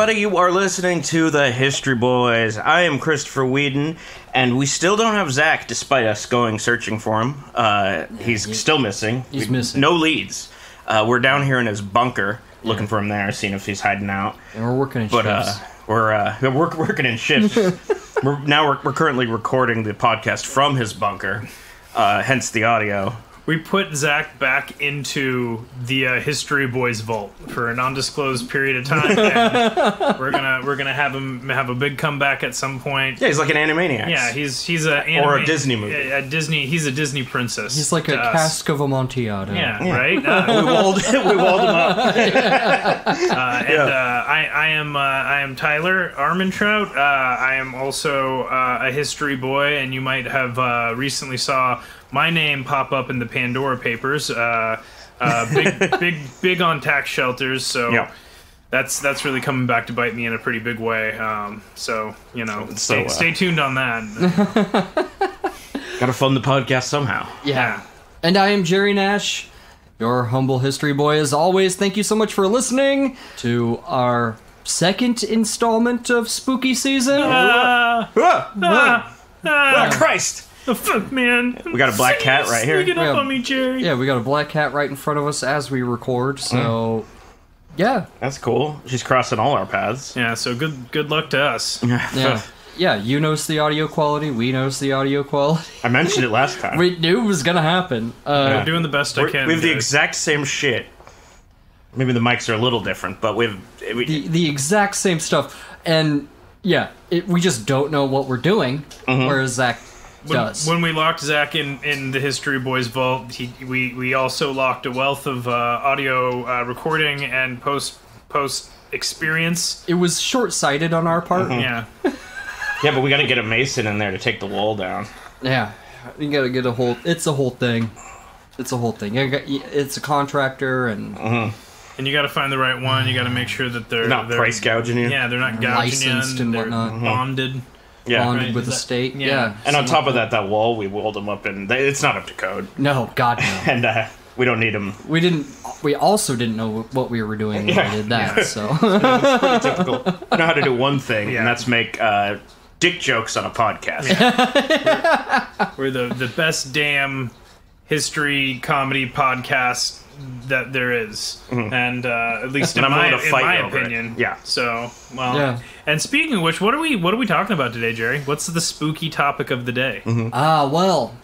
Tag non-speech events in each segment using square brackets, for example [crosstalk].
everybody. You are listening to the History Boys. I am Christopher Whedon, and we still don't have Zach, despite us going searching for him. Uh, he's still missing. he's We- missing. No leads. Uh, we're down here in his bunker, looking for him there, seeing if he's hiding out. And we're working in But shifts. uh, we're uh, [laughs] we're working in shifts. [laughs] we're, now we're, we're currently recording the podcast from his bunker, uh, hence the audio. We put Zach back into the uh, History Boys vault for an undisclosed period of time. and [laughs] we're gonna we're gonna have him have a big comeback at some point. Yeah, he's like an Animaniacs. Yeah, he's he's a Or a Disney movie. A, a Disney. He's a Disney princess. He's like a us. cask of Amontillado. Yeah, right. [laughs] we Uh, walled we walled him up. [laughs] uh, and Yeah. uh, I, I am uh, I am Tyler Armentrout. Uh, I am also uh, a history boy, and you might have uh, recently saw my name pop up in the Pandora Papers. Uh, uh, big [laughs] big big on tax shelters. So. Yeah. That's that's really coming back to bite me in a pretty big way. Um, so you know, stay, uh, stay tuned on that. [laughs] Got to fund the podcast somehow. yeah. And I am Jerry Nash, your humble history boy. As always, thank you so much for listening to our second installment of spooky season. Ah, ah, ah, Christ! The fuck, man! We got a black cat right here. Sneaking up Yeah. on me, Jerry. yeah, we got a black cat right in front of us as we record. Mm. So, yeah, That's cool. She's crossing all our paths. Yeah, so good good luck to us. [laughs] yeah, yeah. You notice the audio quality. We notice the audio quality. I mentioned it last time. [laughs] We knew it was gonna happen. Uh, I'm doing the best I We're- can. we have the guys. exact same shit. Maybe the mics are a little different, but we've eh, we, the the exact same stuff, and yeah, it, we just don't know what we're doing. Mm-hmm. Whereas Zach when, does. when we locked Zach in, in the History Boys vault, he, we we also locked a wealth of uh, audio uh, recording and post post experience. it was short sighted on our part. Yeah, [laughs] yeah, but we got to get a mason in there to take the wall down. Yeah, you gotta get a whole. It's a whole thing. It's a whole thing. You got- It's a contractor and and you got to find the right one. You got to make sure that they're Not they're, price gouging you. Yeah, they're not gouging you Licensed and and they're whatnot. bonded. Yeah. bonded right, with the is that- state. yeah. Yeah. And on top of that, that wall we walled them up in. they- It's not up to code, no, God no. [laughs] and uh, we don't need them. we didn't. We also didn't know what we were doing when Yeah. we did that. [laughs] So Typical. I [laughs] know how to do one thing, Yeah. and that's make uh, dick jokes on a podcast. We're the the best damn history comedy podcast that there is, and uh, at least in Mm-hmm. And I'm my, willing to in my you over it. opinion. Yeah. So well. Yeah. And speaking of which, what are we what are we talking about today, Jerry? What's the spooky topic of the day? Mm-hmm. ah well.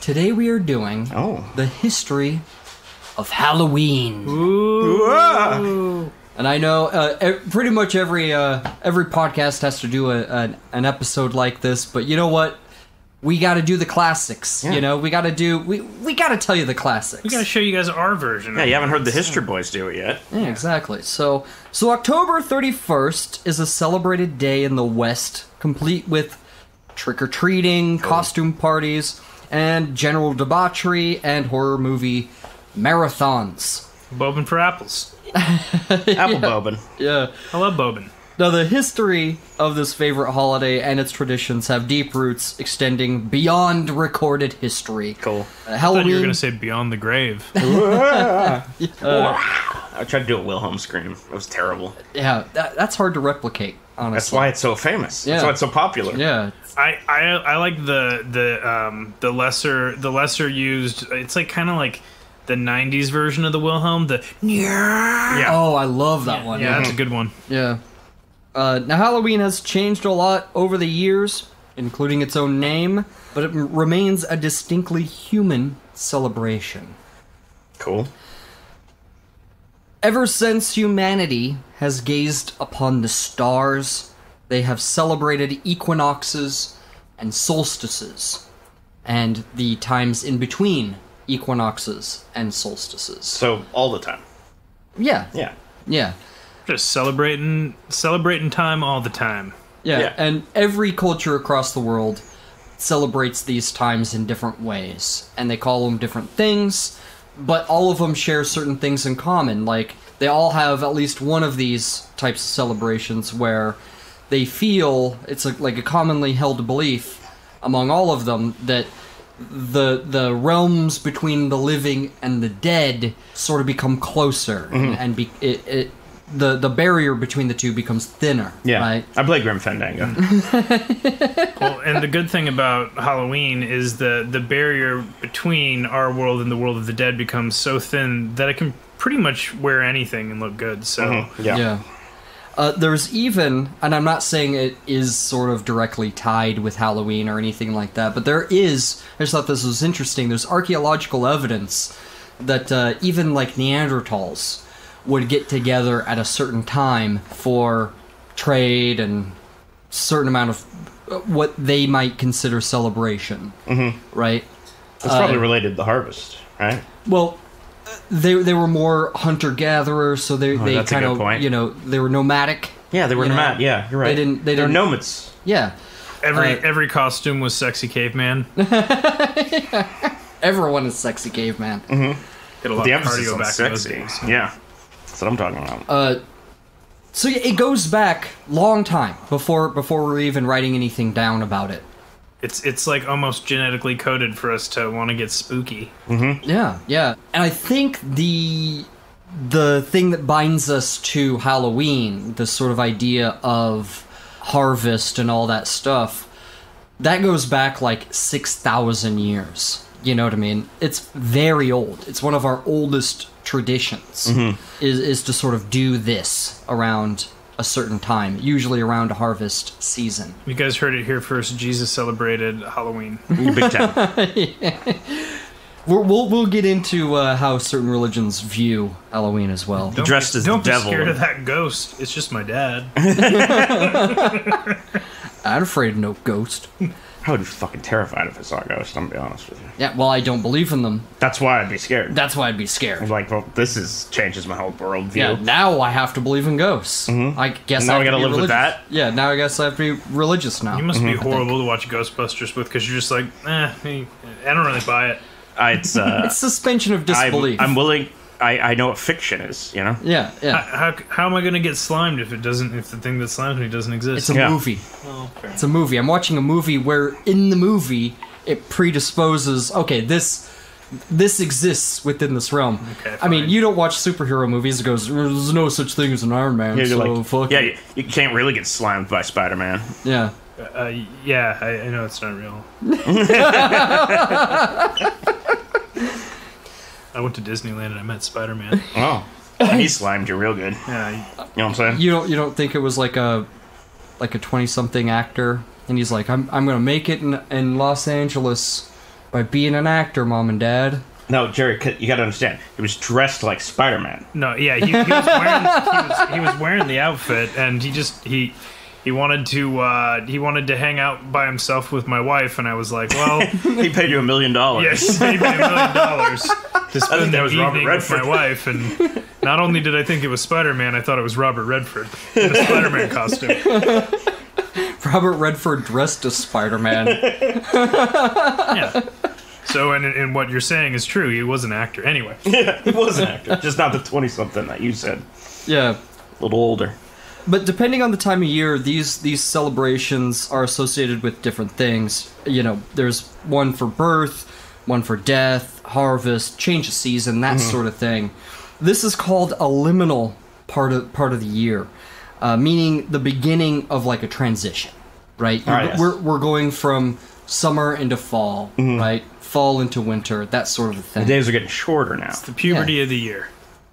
Today we are doing Oh. the history of Halloween. Ooh. And I know uh, e- pretty much every uh, every podcast has to do a, an, an episode like this, but you know what? We got to do the classics. You know, we got to do we we got to tell you the classics. We gotta show you guys our version. Yeah, you haven't heard the History Boys do it yet. Yeah, exactly. So, so October 31st is a celebrated day in the West, complete with trick or treating, costume parties, and general debauchery and horror movie marathons. Bobin for apples. Apple [laughs] bobbin. Yeah. I love Bobin. Now, the history of this favorite holiday and its traditions have deep roots extending beyond recorded history. Cool. Uh, I thought Halloween. you were gonna say beyond the grave. [laughs] I tried to do a Wilhelm scream. It was terrible. yeah, that, that's hard to replicate. Honestly. That's why it's so famous. That's why it's so popular. Yeah. I, I I like the the um the lesser the lesser used. It's like kind of like the '90s version of the Wilhelm. The yeah Oh, I love that one. yeah, that's a good one. Yeah. Uh, now, Halloween has changed a lot over the years, including its own name, but it remains a distinctly human celebration. Cool. Ever since humanity has gazed upon the stars, they have celebrated equinoxes and solstices, and the times in between equinoxes and solstices. So all the time. Yeah, Yeah. yeah. Just celebrating celebrating time all the time. Yeah, Yeah. and every culture across the world celebrates these times in different ways, and they call them different things, but all of them share certain things in common. Like, they all have at least one of these types of celebrations where they feel it's a, like a commonly held belief among all of them that the the realms between the living and the dead sort of become closer and, and be, it, it the the barrier between the two becomes thinner. Yeah, Right. I play Grim Fandango. [laughs] Well, and the good thing about Halloween is the the barrier between our world and the world of the dead becomes so thin that it can pretty much wear anything and look good. So Mhm, yeah. Yeah. Uh, there's even, and I'm not saying it is sort of directly tied with Halloween or anything like that, but there is. I just thought this was interesting. There's archaeological evidence that uh, even like Neanderthals would get together at a certain time for trade and certain amount of uh, what they might consider celebration. Mm-hmm. Right. It's probably related to the harvest, right? Well, they they were more hunter gatherers, so they they Oh, that's a kind of point. you know they were nomadic. Yeah, they were You know, nomad. Yeah, you're right. they didn't- they They're didn't- nomads. Yeah, every Uh, every costume was sexy caveman. [laughs] everyone is sexy caveman. Did a lot The of cardio on back in those days. Yeah, that's what I'm talking about. Uh, so yeah, it goes back long time before before we're even writing anything down about it. It's it's like almost genetically coded for us to want to get spooky. Yeah, yeah, and I think the the thing that binds us to Halloween, the sort of idea of harvest and all that stuff, that goes back like six thousand years. You know what I mean? It's very old. It's one of our oldest traditions. Is is to sort of do this around a certain time, usually around a harvest season. You guys heard it here first. Jesus celebrated Halloween. Big time. [laughs] We're, we'll we'll get into uh, how certain religions view Halloween as well. Don't dressed be, as the don't be devil. scared of that ghost. It's just my dad. [laughs] [laughs] I'm afraid of no ghost. I would be fucking terrified if I saw a ghost. I'm gonna be honest with you. Yeah, well, I don't believe in them. That's why I'd be scared. That's why I'd be scared. I'm like, well, this is changes my whole worldview. Yeah, now I have to believe in ghosts. I guess Now I we have gotta to be live with religious. that? Yeah, now I guess I have to be religious now. You must Mm-hmm. be horrible to watch Ghostbusters with because you're just like, eh, I don't really buy it. I, it's uh, [laughs] It's suspension of I'm, disbelief. I'm willing. I, I know what fiction is. You know. yeah, yeah. How, how am I going to get slimed if it doesn't? If the thing that slimes me doesn't exist? It's a Yeah. movie. Oh, fair. It's a movie. I'm watching a movie where in the movie it predisposes. Okay, this this exists within this realm. Okay, I mean, you don't watch superhero movies. It goes, there's no such thing as an Iron Man. Yeah, so you're like, fuck yeah, it." you, you can't really get slimed by Spider-Man. yeah. Uh, yeah, I, I know it's not real. [laughs] [laughs] [laughs] I went to Disneyland and I met Spider Man. [laughs] Oh, he slimed you real good. Yeah, You know what I'm saying? You don't you don't think it was like a like a twenty something actor, and he's like, I'm I'm gonna make it in in Los Angeles by being an actor, mom and dad. No, Jerry, c- you gotta understand. He was dressed like Spider-Man. no, yeah, he, he was wearing he was, he was wearing the outfit, and he just he he wanted to uh, he wanted to hang out by himself with my wife, and I was like, well, [laughs] he paid you a million dollars. yes, he paid me a million dollars to spend that the was Robert evening with my wife, and not only did I think it was Spider Man, I thought it was Robert Redford in a Spider Man costume. [laughs] Robert Redford dressed as Spider Man. [laughs] Yeah. So, and, and what you're saying is true. He was an actor. Anyway, Yeah, he was an actor, just not the twenty-something that you said. yeah. A little older. But depending on the time of year, these these celebrations are associated with different things. You know, there's one for birth, one for death, harvest, change of season, that sort of thing. This is called a liminal part of part of the year, uh, meaning the beginning of like a transition, right? Ah, yes. We're we're going from summer into fall, right? Fall into winter, that sort of thing The days are getting shorter now. It's the puberty of the year.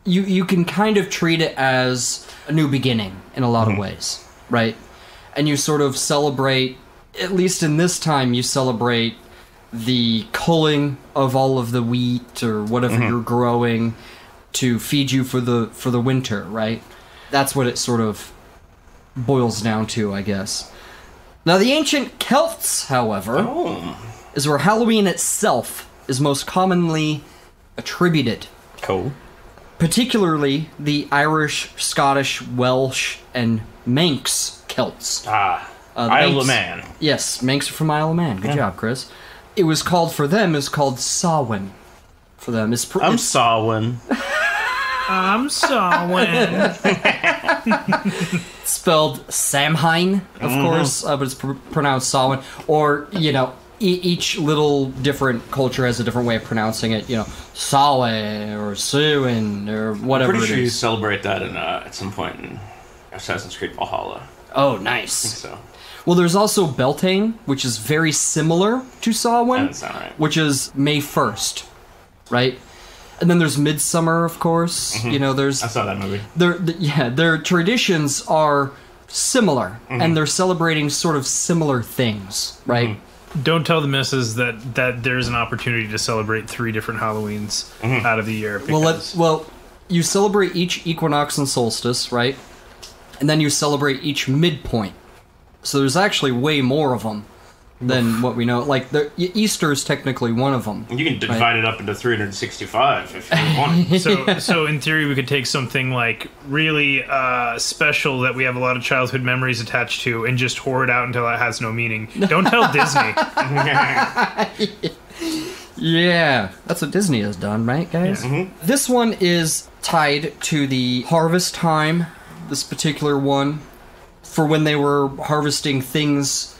You you can kind of treat it as a new beginning in a lot of mm-hmm. ways, right? And you sort of celebrate, at least in this time, you celebrate the culling of all of the wheat or whatever mm-hmm. you're growing to feed you for the for the winter, right? That's what it sort of boils down to, I guess. Now, the ancient Celts, however, Oh, is where Halloween itself is most commonly attributed cool. Particularly the Irish, Scottish, Welsh, and Manx Celts. Ah, Uh, the Isle Manx- of Man. Yes, Manx are from Isle of Man. Good job, Chris. It was called for them is called Samhain. For them, it's, pr- I'm it's Samhain. I'm Samhain. [laughs] spelled Samhain, of course, uh, but it's pr- pronounced Samhain. Or you know, each little different culture has a different way of pronouncing it. You know, Sawe or Suin or whatever Pretty it sure you celebrate that in uh, at some point in Assassin's Creed Valhalla. Oh, nice. Think So Well, there's also Beltane, which is very similar to Samhain, right. which is May 1st, right? And then there's Midsummer, of course. Mm-hmm. You know, there's I saw that movie. their th- yeah, their traditions are similar, Mm-hmm. and they're celebrating sort of similar things, right? Mm-hmm. Don't tell the misses that that there's an opportunity to celebrate three different Halloweens Mm-hmm. out of the year. Well, let because- well, you celebrate each equinox and solstice, right? And then you celebrate each midpoint. So there's actually way more of them than what we know. Like the Easter is technically one of them. You can divide it up into 365 if you want. [laughs] so so in theory we could take something like really uh, special that we have a lot of childhood memories attached to and just whore it out until it has no meaning don't tell [laughs] disney [laughs] Yeah, that's what Disney has done, right, guys? This one is tied to the harvest time. This particular one, for when they were harvesting things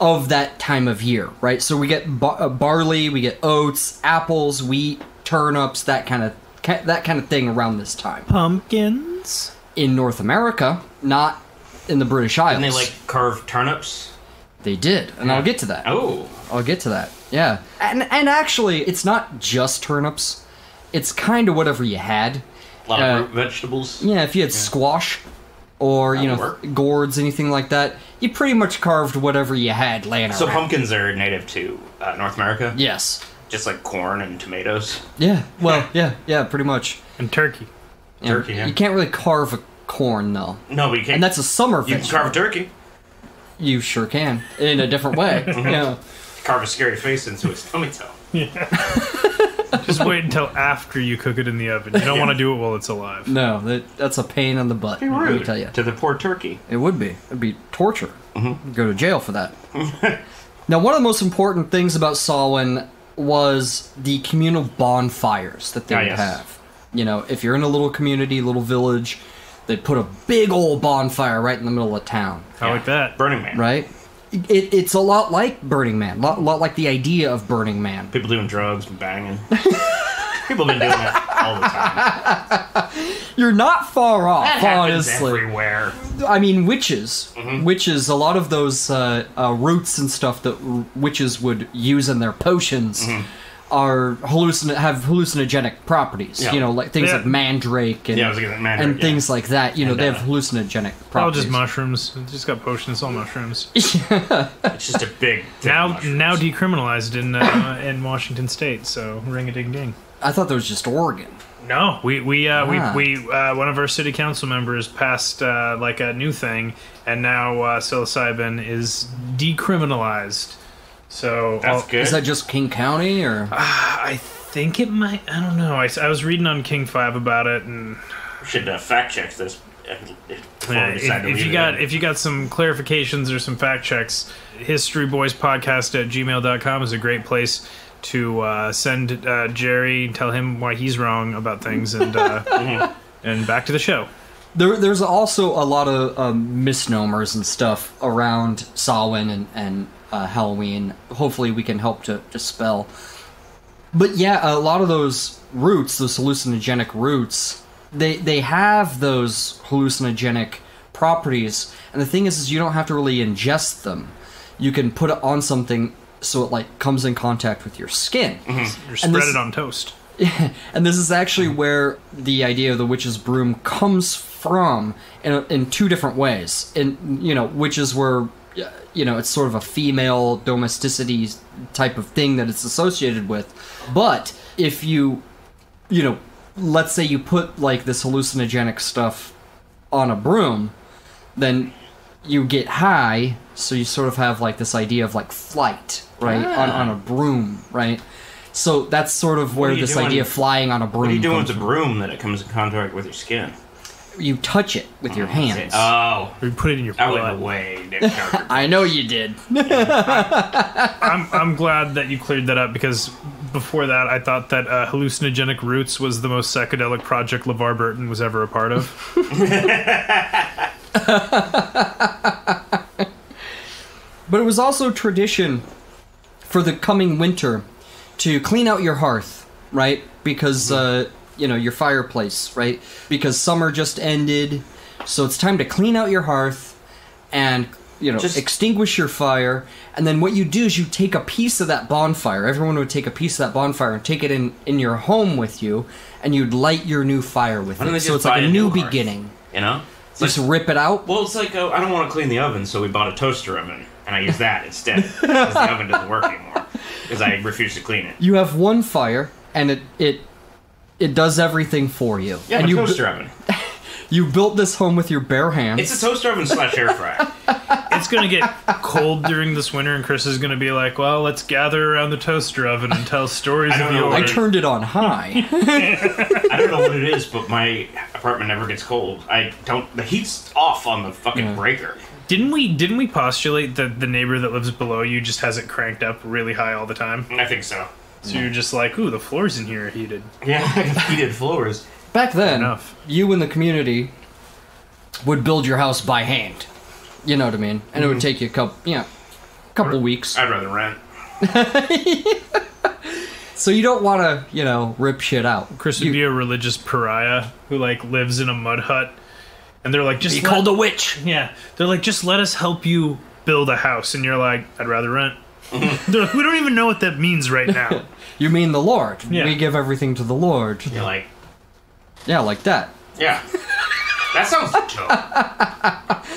of that time of year, right? So we get bar- uh, barley, we get oats, apples, wheat, turnips, that kind of ca- that kind of thing around this time pumpkins in North America, not in the British Isles. And they like carve turnips. They did, and I'll get to that. Oh, I'll get to that. Yeah, and and actually, it's not just turnips. It's kind of whatever you had. a lot Uh, of root vegetables. Yeah, if you had squash or you That'll know work. gourds, anything like that, you pretty much carved whatever you had laying around. So around. pumpkins are native to uh, North America, Yes. just like corn and tomatoes. Yeah. Well, yeah, yeah, pretty much. and turkey Yeah, Turkey, yeah. You can't really carve a corn though, No, but you can't. and that's a summer you can vegetable. carve a turkey. You sure can in a different way. [laughs] yeah. Carve a scary face into its tummy toe. [laughs] just wait until after you cook it in the oven you don't want to do it while it's alive No, that that's a pain in the butt. Let me Rude tell you. to the poor turkey. It would be. It'd be torture. Mm-hmm. Go to jail for that. now, one of the most important things about Samhain was the communal bonfires that they Ah, would yes. have. You know, if you're in a little community, little village, they'd put a big old bonfire right in the middle of town, i like that Burning Man. right? It, it's a lot like Burning Man, a lot, lot like the idea of Burning Man. People doing drugs banging. [laughs] People have been doing it all the time. [laughs] You're not far off, That happens honestly. everywhere. I mean, witches. Mm-hmm. Witches, a lot of those uh, uh, roots and stuff that r- witches would use in their potions are hallucin- have hallucinogenic properties. Yeah. You know, like things Yeah. like mandrake and, Yeah, I was gonna- mandrake, and yeah. things like that. You know, And, they uh, have hallucinogenic all properties. just mushrooms It's just got potions all mushrooms [laughs] It's just a big. thick now mushrooms. now decriminalized in uh, in washington state so ring a ding ding I thought that was just Oregon. No, we we uh, Ah. we we uh, one of our city council members passed uh, like a new thing, and now uh, psilocybin is decriminalized. So That's I'll- good. Is that just King County or? I think it might. I don't know. I, I was reading on King Five about it, and We should uh, fact check this uh, before uh, we if, if you got in. if you got some clarifications or some fact checks, History Boys Podcast at gmail.com is a great place to uh, send uh, Jerry, tell him why he's wrong about things, and uh, [laughs] [laughs] and back to the show. There, there's also a lot of um, misnomers and stuff around Samhain and, and uh, Halloween. Hopefully, we can help to dispel. But yeah, a lot of those roots, those hallucinogenic roots, they they have those hallucinogenic properties. And the thing is, is you don't have to really ingest them. You can put it on something so it like comes in contact with your skin. Or And spread this- it on [laughs] toast. [laughs] and this is actually where the idea of the witch's broom comes from in, in two different ways. And you know, witches were, you know, it's sort of a female domesticity type of thing that it's associated with. But if you, you know, let's say you put like this hallucinogenic stuff on a broom, then you get high, so you sort of have like this idea of like flight, right, on, ah. on a broom, right. So that's sort of where this doing- idea of flying on a broom. What are you doing with the broom that it comes in contact with your skin? From. You touch it with your hands. Oh, Or you put it in your I went butt. away. Nick Carter. I know you did. [laughs] I'm I'm glad that you cleared that up because before that I thought that uh, hallucinogenic roots was the most psychedelic project LeVar Burton was ever a part of. [laughs] But it was also tradition for the coming winter to clean out your hearth, right? Because uh, you know your fireplace, right? Because summer just ended, so it's time to clean out your hearth and you know Just- extinguish your fire. And then what you do is you take a piece of that bonfire. Everyone would take a piece of that bonfire and take it in in your home with you, and you'd light your new fire with Why don't it. they So just it's like a a new new hearth? beginning. You know? It's Just like- rip it out. well, it's like uh, I don't want to clean the oven, so we bought a toaster oven, and I use that instead because the [laughs] oven doesn't work anymore because I refuse to clean it. You have one fire, and it it it does everything for you. Yeah, and a you toaster oven. [laughs] you built this home with your bare hands. It's a toaster oven slash air fryer. [laughs] It's gonna get cold during this winter, and Chris is gonna be like, "Well, let's gather around the toaster oven and tell stories I of don't know. old." I turned it on high. [laughs] I don't know what it is, but my apartment never gets cold. I don't. The heat's off on the fucking Yeah. breaker. Didn't we? Didn't we postulate that the neighbor that lives below you just has it cranked up really high all the time? I think so. So you're just like, "Ooh, the floors in here are heated." Yeah, [laughs] heated floors. Back then, Enough. you and the community would build your house by hand. You know what I mean? And it would mhm. take you a couple, yeah, couple weeks. I'd rather rent. [laughs] So you don't want to, you know, rip shit out. Chris would you, be a religious pariah who like lives in a mud hut, and they're like, "Just be let- called a witch. yeah." They're like, "Just let us help you build a house," and you're like, "I'd rather rent." [laughs] They're like, we don't even know what that means right now. [laughs] You mean the Lord? Yeah. We give everything to the Lord. You're like, Yeah, like that. yeah. That sounds dope.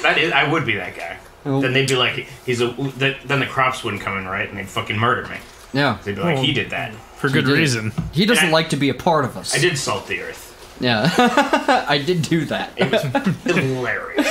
that is, I would be that guy. Oh. Then they'd be like, he's a. Then then the crops wouldn't come in right, and they'd fucking murder me. Yeah. They'd be like, he did that. For good did. reason. He doesn't And I- like to be a part of us. I did salt the earth. Yeah. [laughs] I did do that. It was hilarious.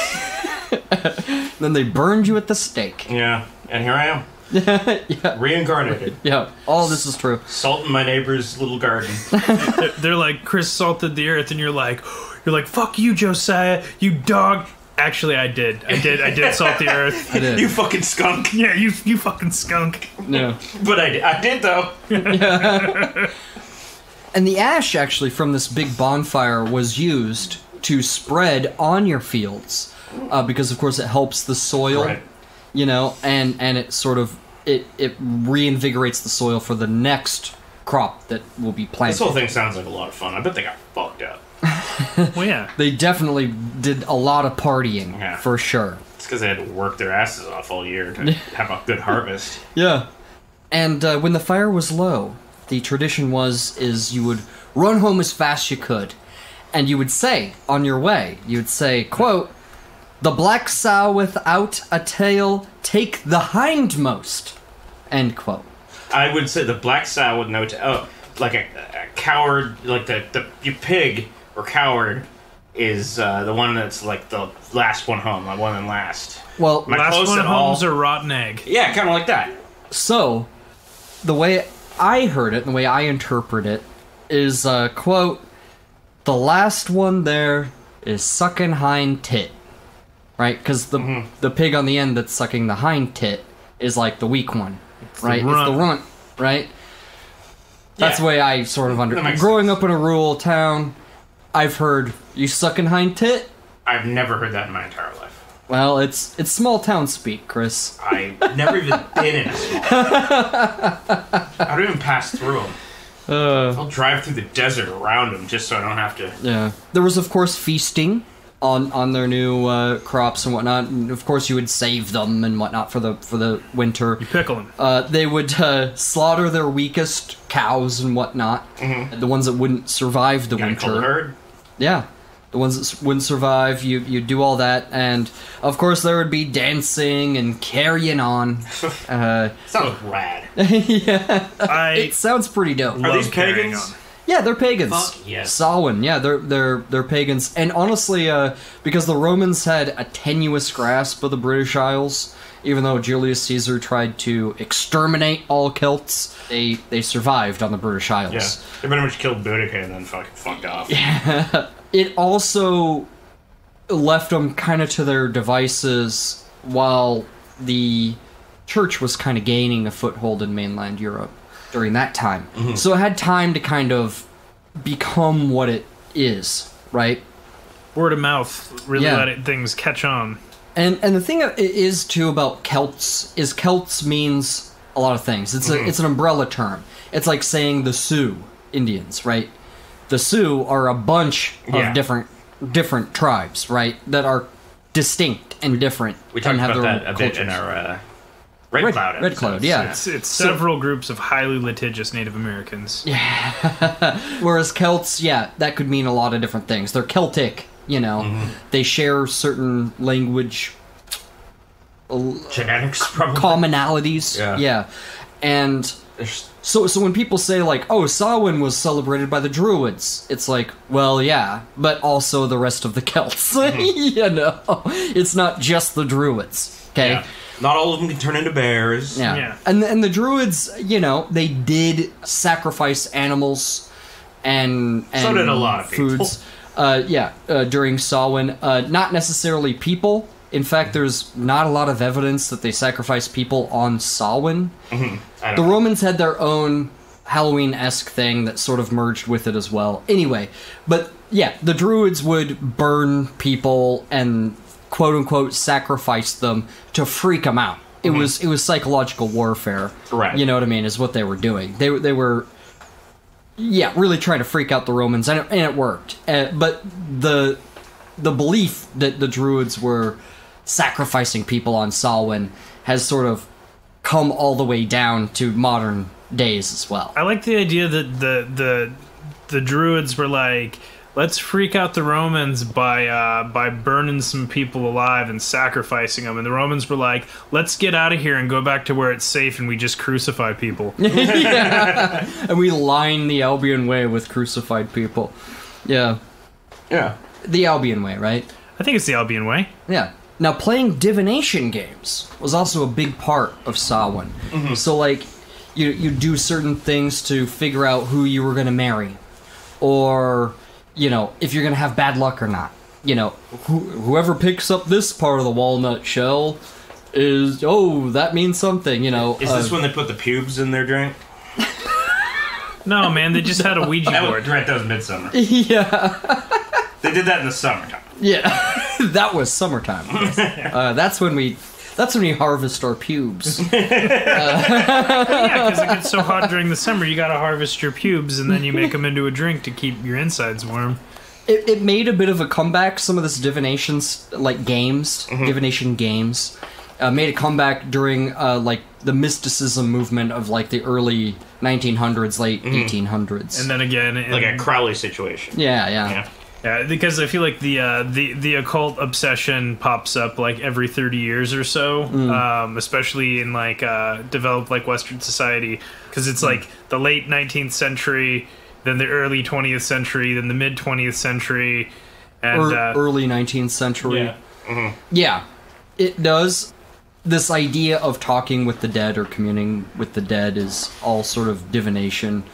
Then they burned you at the stake. Yeah, and here I am, [laughs] yeah. reincarnated, Yeah. All this is true. salting my neighbor's little garden. [laughs] They're, they're like, Chris salted the earth, and you're like, [gasps] you're like, fuck you, Josiah, you dog. Actually, I did. I did. I did salt the earth. I did. you fucking skunk. Yeah, you you fucking skunk. Yeah. But I did. I did though. [laughs] And the ash actually from this big bonfire was used to spread on your fields, uh, because of course it helps the soil, Right. You know, and and it sort of it it reinvigorates the soil for the next crop that will be planted. This whole thing sounds like a lot of fun. I bet they got fucked up. [laughs] Well, yeah. They definitely did a lot of partying Yeah. for sure. It's because they had to work their asses off all year to [laughs] have a good harvest. Yeah. And uh, when the fire was low, the tradition was is you would run home as fast as you could, and you would say on your way, you would say, "quote The black sow without a tail take the hindmost." End quote. I would say the black sow with no t- oh, like a, a coward, like the the you pig or coward is uh, the one that's like the last one home, the one and last. Well, My- Last close one at all? home's a rotten egg. Yeah, kind of like that. so the way I heard it, and the way I interpret it, is uh, quote The last one there is sucking hind tit. Right? Because the, Mm-hmm. the pig on the end that's sucking the hind tit is like the weak one. right? It's the runt. right? That's Yeah. the way I sort of under. Growing sense. up in a rural town, I've heard you sucking hind tit. I've never heard that in my entire life. Well, it's it's small town speak, Chris. I've never even [laughs] been in a small. I don't even pass through them. Uh, I'll drive through the desert around them just so I don't have to. yeah. There was, of course, feasting on on their new uh, crops and whatnot. And of course, you would save them and whatnot for the for the winter. You pickle them. Uh, they would uh, slaughter their weakest cows and whatnot, the ones that wouldn't survive the Got a winter. cold herd. Yeah. The ones that wouldn't survive, you you do all that, and of course there would be dancing and carrying on. [laughs] Uh, Sounds rad. [laughs] yeah, I it sounds pretty dope. Are these love carrying pagans? Yeah, they're pagans. Fuck yes. Samhain, yeah, they're they're they're pagans, and honestly, uh, because the Romans had a tenuous grasp of the British Isles, even though Julius Caesar tried to exterminate all Celts, they they survived on the British Isles. Yeah. They pretty much killed Boudica and then fucking fucked off. Yeah. [laughs] It also left them kind of to their devices while the church was kind of gaining a foothold in mainland Europe during that time. So it had time to kind of become what it is, right? Word of mouth really Yeah. let it, things catch on. And and the thing i- is too about Celts is Celts means a lot of things. It's a it's an umbrella term. It's like saying the Sioux Indians, right? The Sioux are a bunch of Yeah. different different tribes, right? That are distinct and different. We talked and have about their that own a bit in our uh, Red, Red- Cloud. Red. Cloud, yeah. It's, it's several groups of highly litigious Native Americans. Yeah. [laughs] Whereas Celts, yeah, that could mean a lot of different things. They're Celtic, you know. Mm-hmm. They share certain language Genetics, probably. commonalities. Yeah. yeah. And so so when people say like, "Oh, Samhain was celebrated by the Druids," it's like, well, yeah, but also the rest of the Celts. [laughs] you know, it's not just the Druids. Okay. yeah. Not all of them can turn into bears. Yeah. Yeah. And and the druids, you know, they did sacrifice animals and, and So did a lot of people. foods. Uh, yeah, uh, during Samhain, uh, not necessarily people. In fact, there's not a lot of evidence that they sacrificed people on Samhain. I don't The know. Romans had their own Halloween esque thing that sort of merged with it as well. Anyway, but yeah, the Druids would burn people and quote unquote sacrifice them to freak them out. It was it was psychological warfare. Right. You know what I mean? Is what they were doing. They they were. Yeah, really trying to freak out the Romans, and it, and it worked. Uh, but the the belief that the Druids were sacrificing people on Samhain has sort of come all the way down to modern days as well. I like the idea that the the the druids were like, let's freak out the Romans by uh, by burning some people alive and sacrificing them, and the Romans were like, let's get out of here and go back to where it's safe, and we just crucify people. [laughs] And we line the Appian Way with crucified people. Yeah. Yeah. The Appian Way, right? I think it's the Appian way. Yeah. Now, playing divination games was also a big part of Samhain. So, like, you you do certain things to figure out who you were going to marry, or you know if you're going to have bad luck or not. You know, who, whoever picks up this part of the walnut shell is oh that means something. You know, Is uh, this when they put the pubes in their drink? [laughs] No, man, they just had a Ouija That was, board. right, that was midsummer. [laughs] yeah. They did that in the summertime. Yeah, [laughs] that was summertime. uh, that's when we. That's when we harvest our pubes. [laughs] Yeah, because it gets so hot [laughs] during the summer, you gotta harvest your pubes, and then you make them into a drink to keep your insides warm. it, it made a bit of a comeback. Some of this divinations, like games, divination games, uh, made a comeback during uh, like the mysticism movement of like the early 1900s, late 1800s. And then again, in, Like a Crowley situation. yeah, yeah, Yeah. Yeah, because I feel like the uh, the the occult obsession pops up like every thirty years or so, um, especially in like uh, developed like Western society, because it's like the late nineteenth century, then the early twentieth century, then the mid twentieth century, and Ear- uh, early 19th century. yeah, Yeah, it does. This idea of talking with the dead or communing with the dead is all sort of divination,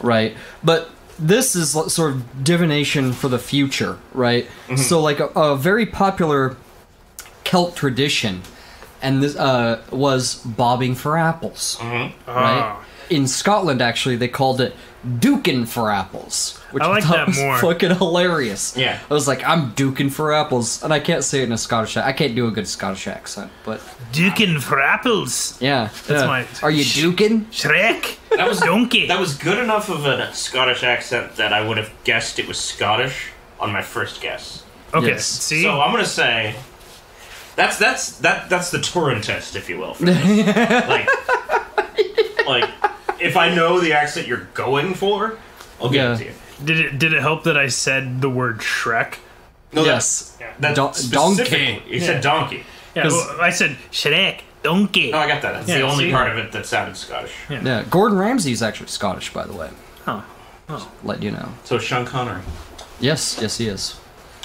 right? But this is sort of divination for the future, right? So, like a, a very popular Celt tradition, and this uh, was bobbing for apples, right? Ah. In Scotland, actually, they called it duking for apples, which I like thought that was more. fucking hilarious. Yeah. I was like, I'm duking for apples, and I can't say it in a Scottish. I can't do a good Scottish accent, but Duking for apples, yeah, That's yeah. my- Are you duking? Shrek, That was donkey. That was good enough of a Scottish accent that I would have guessed it was Scottish on my first guess. okay. Yes. See, So I'm gonna say that's that's that that's the Turing test, if you will. For [laughs] like, like if I know the accent you're going for, I'll give Yeah. it to you. did it did it help that I said the word Shrek? No, Yes. That, that Don- donkey. You said donkey. Yeah, 'Cause- well, I said Shrek, donkey. Oh, I got that. That's Yeah, the only see? part of it that sounded Scottish. Yeah, Gordon Ramsay is actually Scottish, by the way. Oh. Oh. Let you know. So Sean Connery, Yes, yes, he is.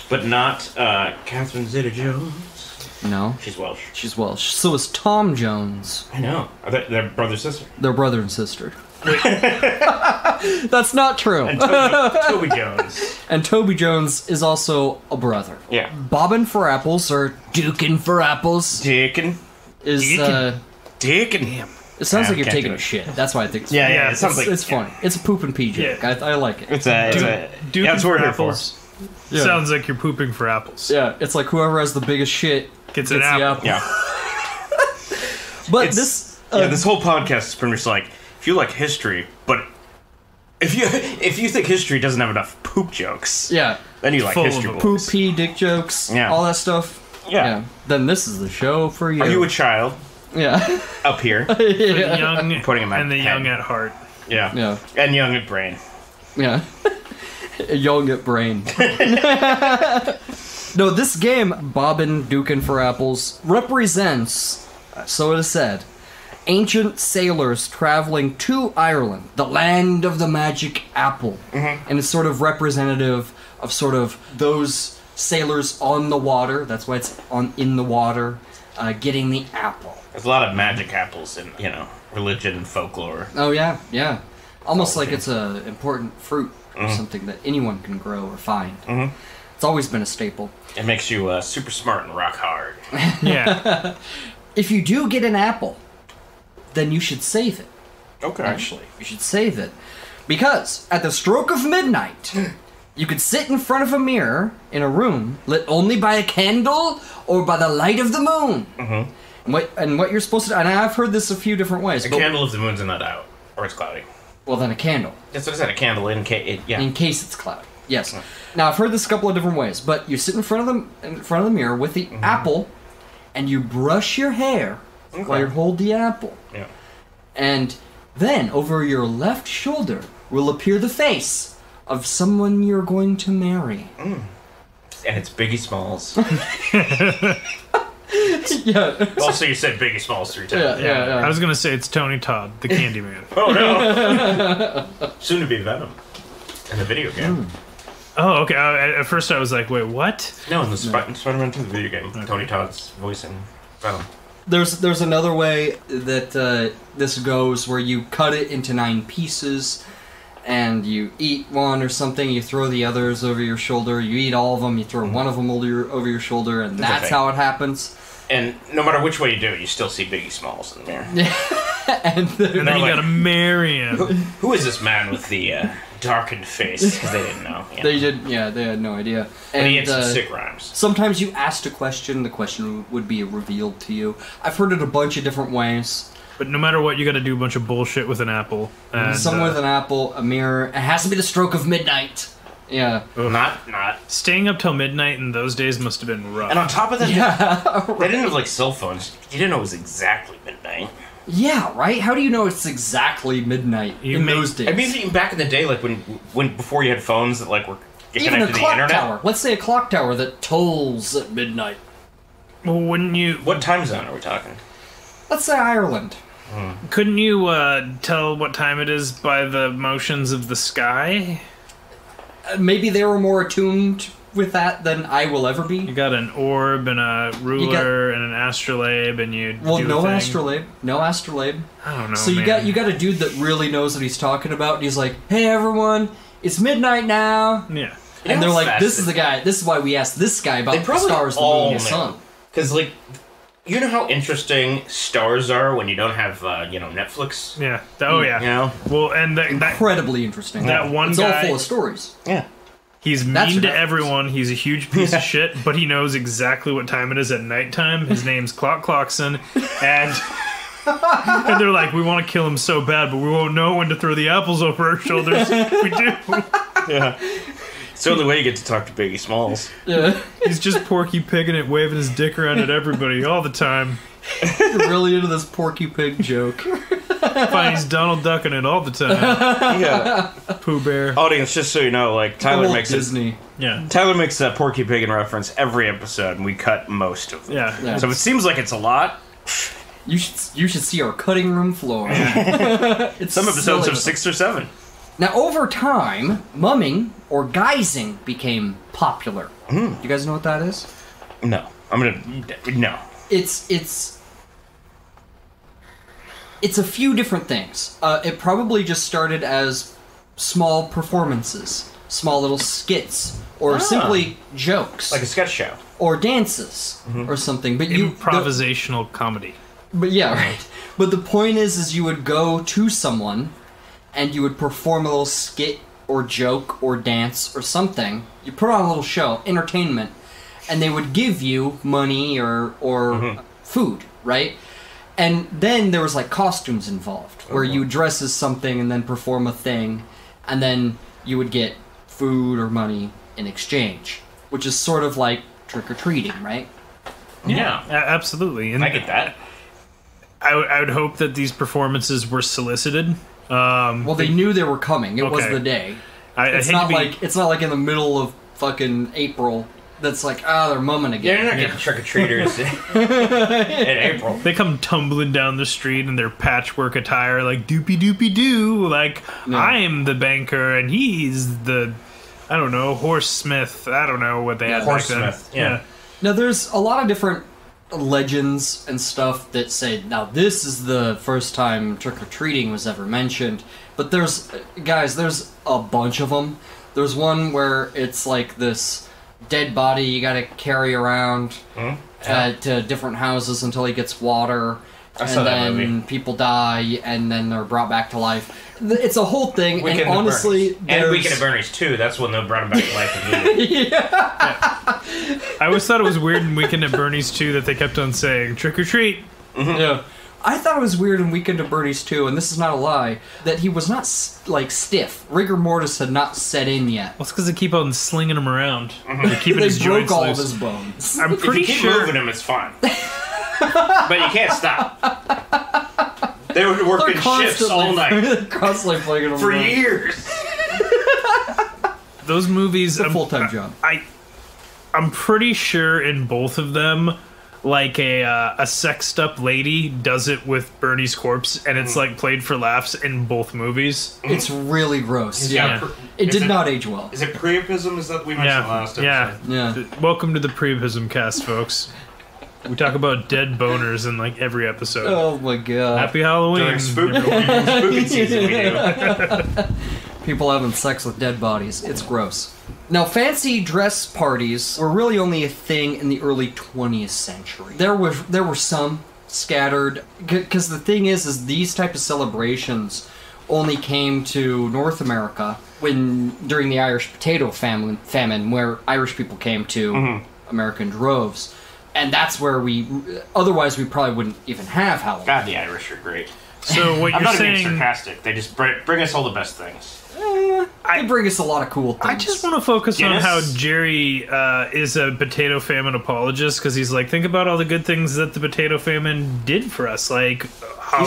but not uh, Catherine Zeta-Jones. No, She's Welsh. she's Welsh. So is Tom Jones. I know. Are they, they're brother sister. They're brother and sister. [laughs] That's not true. And Toby, [laughs] Toby Jones. And Toby Jones is also a brother. Yeah. Bobbin for apples or duking for apples Dickin. is. Deakin'. Uh, Dickin. it sounds Yeah, like you're taking a shit. That's why I think. It's Yeah, funny. yeah. Yeah, It it's- sounds like it's funny. It's a poop and pee joke. Yeah. I, I like it. It's a. It's Du- a Duking yeah, that's what for we're for. apples. Yeah. Sounds like you're pooping for apples. yeah, it's like whoever has the biggest shit Gets gets an the apple. apple. Yeah. [laughs] But It's- this yeah, uh, this whole podcast is pretty much like if you like history, but if you [laughs] if you think history doesn't have enough poop jokes, Yeah. then you like Full of history them. books. Poop, pee, dick jokes, Yeah. all that stuff. Yeah. Then this is the show for you. Are you a child yeah. up here? [laughs] yeah. young Putting him at and the head. young at heart. Yeah. Yeah. And young at brain. Yeah. Young at brain. No, this game, Bobbin Dukin for Apples, represents, so it is said, ancient sailors traveling to Ireland, the land of the magic apple. Mm-hmm. And it's sort of representative of sort of those sailors on the water, that's why it's on in the water, uh, getting the apple. There's a lot of magic apples in you know religion and folklore. Oh yeah, yeah. Almost oh, like it's an important fruit or mm-hmm. something that anyone can grow or find. Mm-hmm. It's always been a staple. It makes you uh, super smart and rock hard. [laughs] Yeah. [laughs] If you do get an apple, then you should save it. Okay. Actually, you should save it because at the stroke of midnight, you could sit in front of a mirror in a room lit only by a candle or by the light of the moon. Mm-hmm. And what and what you're supposed to and I've heard this a few different ways. A candle if the moon's not out or it's cloudy. well, then a candle. That's what I said. A candle in case. It, yeah. in case it's cloudy. Yes. Now I've heard this a couple of different ways, but you sit in front of the in front of the mirror with the mm-hmm. apple, and you brush your hair while you hold the apple, yeah. and then over your left shoulder will appear the face of someone you're going to marry. Mm. And it's Biggie Smalls. [laughs] yeah. also, you said Biggie Smalls three times. Yeah, yeah, yeah. I was gonna say it's Tony Todd, the [laughs] Candyman. Oh no! [laughs] Soon to be Venom. In the video game. Hmm. Oh, okay. I, at first I was like, wait, what? No, in the Sp- Spider-Man 2 video game. Tony Todd's voicing Venom. There's there's another way that uh, this goes where you cut it into nine pieces, and you eat one or something. You throw the others over your shoulder. You eat all of them. You throw one of them over your over your shoulder, and that's okay. how it happens. And no matter which way you do it, you still see Biggie Smalls in the mirror. [laughs] and then, And then you like- gotta marry him. Who is this man with the uh, darkened face? Because they didn't know. [laughs] Yeah. they did, yeah, they had no idea. but And he had some uh, sick rhymes. sometimes you asked a question, the question would be revealed to you. I've heard it a bunch of different ways. But no matter what, you gotta do a bunch of bullshit with an apple. And, Someone uh, with an apple, a mirror. It has to be the stroke of midnight. Yeah. Not, not. Staying up till midnight in those days must have been rough. And on top of that, [laughs] Yeah. they didn't have like cell phones. You didn't know it was exactly midnight. Yeah, right? How do you know it's exactly midnight You in may- those days? I mean, even back in the day, like when, when before you had phones that like were even connected a to the clock internet. tower. Let's say a clock tower that tolls at midnight. well, wouldn't you? What time zone are we talking? Let's say Ireland. Couldn't you uh, tell what time it is by the motions of the sky? Uh, maybe they were more attuned with that than I will ever be. You got an orb and a ruler and an astrolabe, and you. Well, do no thing. astrolabe. No astrolabe. I don't know. so you man. got you got a dude that really knows what he's talking about. And he's like, "Hey, everyone, it's midnight now." Yeah. You and know they're what's like, "This is the guy. This is why we asked this guy about the stars, the moon, and the sun." Because like, you know how interesting stars are when you don't have uh, you know Netflix. Yeah. Oh yeah. You know. Well, and that, that Incredibly interesting. That one it's guy- all full of stories. Yeah. He's That's mean to your everyone. He's a huge piece of [laughs] shit, but he knows exactly what time it is at nighttime. His name's Clock Clockson, and. [laughs] and they're like, we want to kill him so bad, but we won't know when to throw the apples over our shoulders. [laughs] we do. Yeah. It's the only way you get to talk to Biggie Smalls. Yeah, He's just Porky Pigging it, waving his dick around at everybody all the time. You're really into this Porky Pig joke. Finds he's Donald Ducking it all the time. [laughs] Yeah. Pooh Bear. Audience, just so you know, like Tyler Walt makes a, Disney. Yeah. Tyler makes a Porky Pig in reference every episode, and we cut most of them. Yeah. Yeah. So it seems like it's a lot. You should you should see our cutting room floor. [laughs] [laughs] it's Some episodes silly. have six or seven. Now, over time, mumming or guising became popular. Hmm. You guys know what that is? No, I'm gonna no. It's it's it's a few different things. Uh, it probably just started as small performances, small little skits, or Ah. simply jokes, Like a sketch show. or dances, Mm-hmm. or something. But you the- Improvisational comedy. But yeah, right. But the point is, is you would go to someone, and you would perform a little skit or joke or dance or something. You put on a little show, entertainment, and they would give you money or or food, right? And then there was like costumes involved, where you dress as something and then perform a thing, and then you would get food or money in exchange, which is sort of like trick or treating, right? Yeah. A- absolutely. And I get that. I would- hope that these performances were solicited. Um, Well, they knew they were coming. It was the day. I, I It's hate not to be, like it's not like in the middle of fucking April. That's like ah, they're mumming again. They're again. not getting trick or treaters [laughs] in April. they come tumbling down the street in their patchwork attire, like doopy doopy doo. Like No. I'm the banker and he's the, I don't know, horse smith. I don't know what they had back then. Horsesmith, yeah. Now, there's a lot of different legends and stuff that say now this is the first time trick or treating was ever mentioned. But there's guys, there's a bunch of them. There's one where it's like this dead body you got to carry around uh, to different houses until he gets water. I and saw that then movie. people die, and then they're brought back to life. It's a whole thing, Weekend and honestly, Bernie's. and Weekend at Bernie's too. That's when they brought him back to life. immediately. [laughs] I always thought it was weird in Weekend at Bernie's too that they kept on saying trick or treat. Yeah. I thought it was weird in Weekend at Bernie's too, and this is not a lie, that he was not like stiff. Rigor mortis had not set in yet. Well, it's because they keep on slinging him around. Mm-hmm. They're [laughs] keeping They his broke joints all loose. of his bones. I'm pretty if pretty you keep sure. moving him, it's fine. [laughs] but you can't stop. They would work in shifts all night [laughs] constantly flinging him for around. years. Those movies, It's a I'm- full-time job. I, I'm pretty sure in both of them, like a uh, a sexed up lady does it with Bernie's corpse, and it's like played for laughs in both movies. It's really gross. Yeah. Yeah. pr- It is did not age well. Is it priapism? Is that we mentioned Yeah, last episode? yeah. Yeah. Welcome to the Priapism cast, folks. We talk about dead boners in like every episode. Oh my god. Happy Halloween! During spooky, everyone. spooky season, we do. [laughs] [laughs] People having sex with dead bodies. It's gross. Now, fancy dress parties were really only a thing in the early 20th century. There were there were some scattered because the thing is, is these type of celebrations only came to North America when during the Irish potato famine, famine where Irish people came to mm-hmm. America in droves, and that's where we. Otherwise, we probably wouldn't even have Halloween. God, the Irish are great. So what [laughs] I'm you're not being sarcastic. They just bring, bring us all the best things. They bring us a lot of cool things. I just want to focus on how Jerry uh, is a potato famine apologist because he's like, think about all the good things that the potato famine did for us, like He's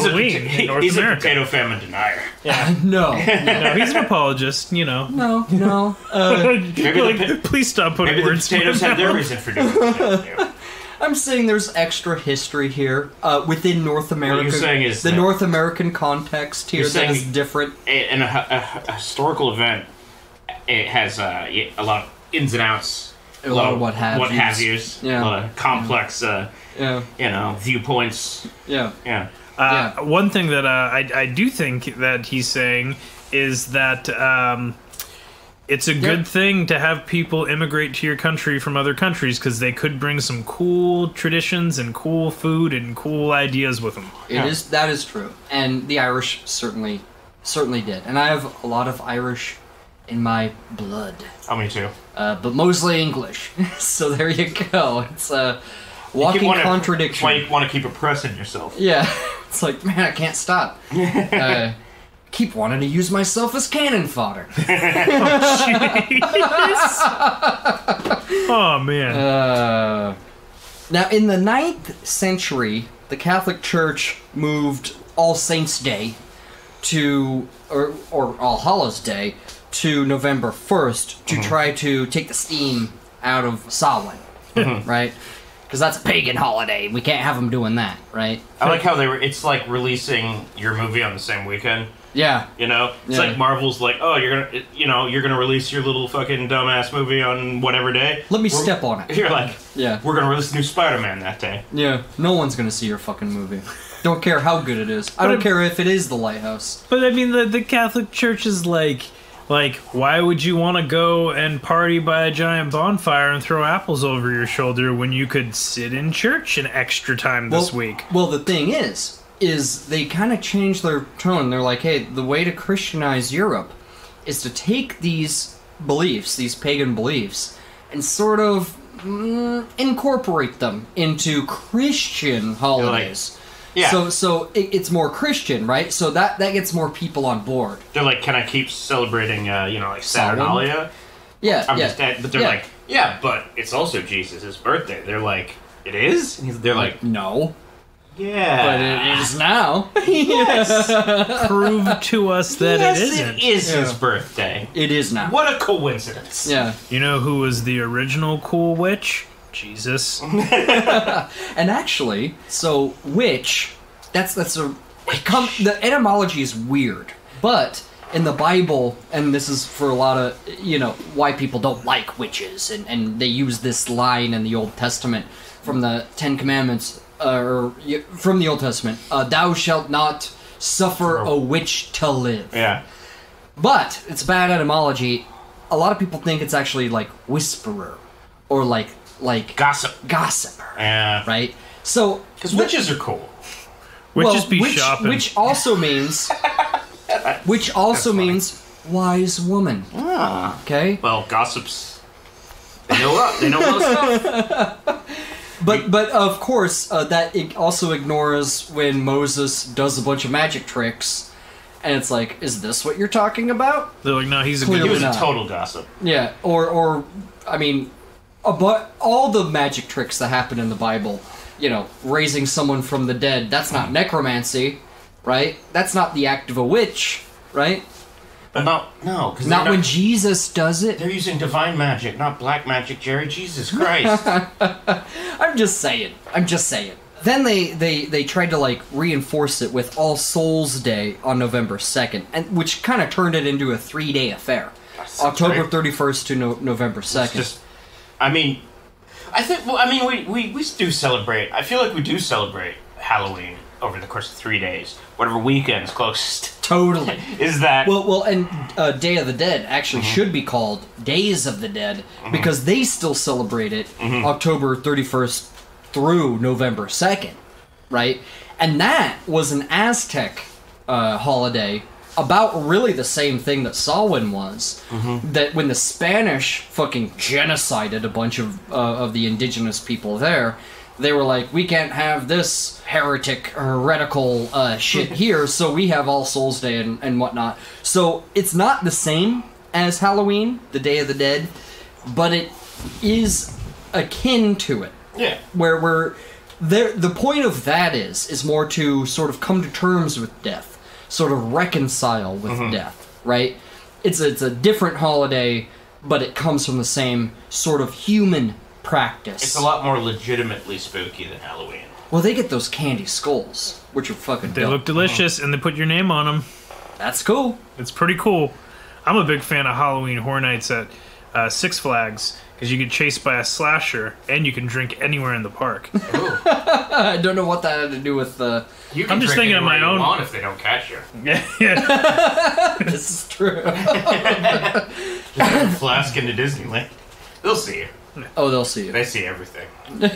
a, Halloween pota- in North he's a America. potato famine denier. [laughs] no, no, he's an apologist, you know. no, no. Uh, Maybe Like, the, please stop putting maybe the words in my potatoes had their mouth. reason for doing it. [laughs] I'm saying there's extra history here uh, within North America. saying is the that- North American context here You're that is saying- different. In a, a, a historical event, it has uh, y- a lot of ins and outs. A lot of what have what yous. have yous. Yeah. A lot of complex, uh, Yeah, you know, viewpoints. yeah. Yeah. Uh, Yeah. One thing that uh, I, I do think that he's saying is that um, it's a good Yep. thing to have people immigrate to your country from other countries because they could bring some cool traditions and cool food and cool ideas with them. It is Yeah. that is true, and the Irish certainly certainly did. And I have a lot of Irish in my blood, Oh, me too. uh, but mostly English. [laughs] so there you go. It's a walking You wanna- contradiction. That's why you want to keep oppressing yourself. Yeah, [laughs] it's like man, I can't stop. [laughs] uh, keep wanting to use myself as cannon fodder. [laughs] Oh man. Uh, now, in the ninth century, the Catholic Church moved All Saints' Day to, or, or All Hallows' Day to November 1st to try to take the steam out of Samhain, right? Because that's a pagan holiday. We can't have them doing that, right? I like how they were. It's like releasing your movie on the same weekend. Yeah. You know, it's Yeah. like Marvel's like, oh, you're gonna, you know, you're gonna release your little fucking dumbass movie on whatever day. Let me We're- step on it. [laughs] You're like, Yeah. we're gonna release new Spider-Man that day. Yeah. No one's gonna see your fucking movie. Don't care how good it is. I don't it- care if it is The Lighthouse. But I mean, the, the Catholic Church is like, like, why would you want to go and party by a giant bonfire and throw apples over your shoulder when you could sit in church an extra time this well, week? Well, the thing is, is they kind of change their tone. They're like, hey, the way to Christianize Europe is to take these beliefs, these pagan beliefs, and sort of mm, incorporate them into Christian holidays. Yeah. So so it, it's more Christian, right? So that that gets more people on board. They're like, can I keep celebrating, uh, you know, like Saturnalia? Yeah, I'm yeah. just. But they're yeah. like, yeah, but it's also Jesus' birthday. They're like, it is? They're like, no, yeah. but it is now. [laughs] Yes. Prove to us that yes, it isn't. it is his birthday. it is now. What a coincidence. Yeah, You know who was the original cool witch? Jesus. [laughs] [laughs] and actually, so witch, that's that's a it come the etymology is weird, but in the Bible, and this is for a lot of you know why people don't like witches, and and they use this line in the Old Testament from the Ten Commandments, uh, or from the Old Testament, uh, "Thou shalt not suffer a witch to live." Yeah. But it's bad etymology. A lot of people think it's actually like whisperer, or like like Gossip. gossiper, Yeah. right? So Because witches are cool. Witches well, be which, shopping. which also means [laughs] which also means wise woman. Ah. Okay, Well, gossips. They know up. They know most stuff. [laughs] but but of course uh, that it also ignores when Moses does a bunch of magic tricks, and it's like, is this what you're talking about? They're like, no, he's a Clearly He good was not. a total gossip. Yeah, or or I mean, but all the magic tricks that happen in the Bible, you know, raising someone from the dead, that's not necromancy, right? That's not the act of a witch, right? But not, no. Because Not when Jesus does it. They're using divine magic, not black magic, Jerry. Jesus Christ. [laughs] I'm just saying. I'm just saying. Then they, they, they tried to like reinforce it with All Souls Day on November 2nd, and which kind of turned it into a three day affair. That's October great. 31st to no, November 2nd. It's just, I mean, I think. Well, I mean, we, we we do celebrate. I feel like we do celebrate Halloween over the course of three days. Whatever weekend is closest [laughs] totally. is that. Well, well, and uh, Day of the Dead actually should be called Days of the Dead because they still celebrate it October 31st through November 2nd, right? And that was an Aztec uh, holiday about really the same thing that Samhain was. That when the Spanish fucking genocided a bunch of uh, of the indigenous people there, they were like, we can't have this heretic, heretical uh, shit [laughs] here, so we have All Souls Day and, and whatnot. So it's not the same as Halloween, the Day of the Dead, but it is akin to it yeah. where where there the point of that is is more to sort of come to terms with death sort of reconcile with death right it's a, it's a different holiday but it comes from the same sort of human practice It's a lot more legitimately spooky than Halloween. well they get those candy skulls which are fucking They dope. look delicious, and they put your name on them. that's cool It's pretty cool. I'm a big fan of Halloween Horror Nights at uh, Six Flags because you get chased by a slasher and you can drink anywhere in the park. [laughs] Ooh. [laughs] i don't know what that had to do with the. You can I'm just drink thinking of anywhere my you own- Want if they don't catch you. [laughs] yeah, yeah. this is true Just a flask into Disneyland. They'll see you. Oh they'll see you They see everything. [laughs]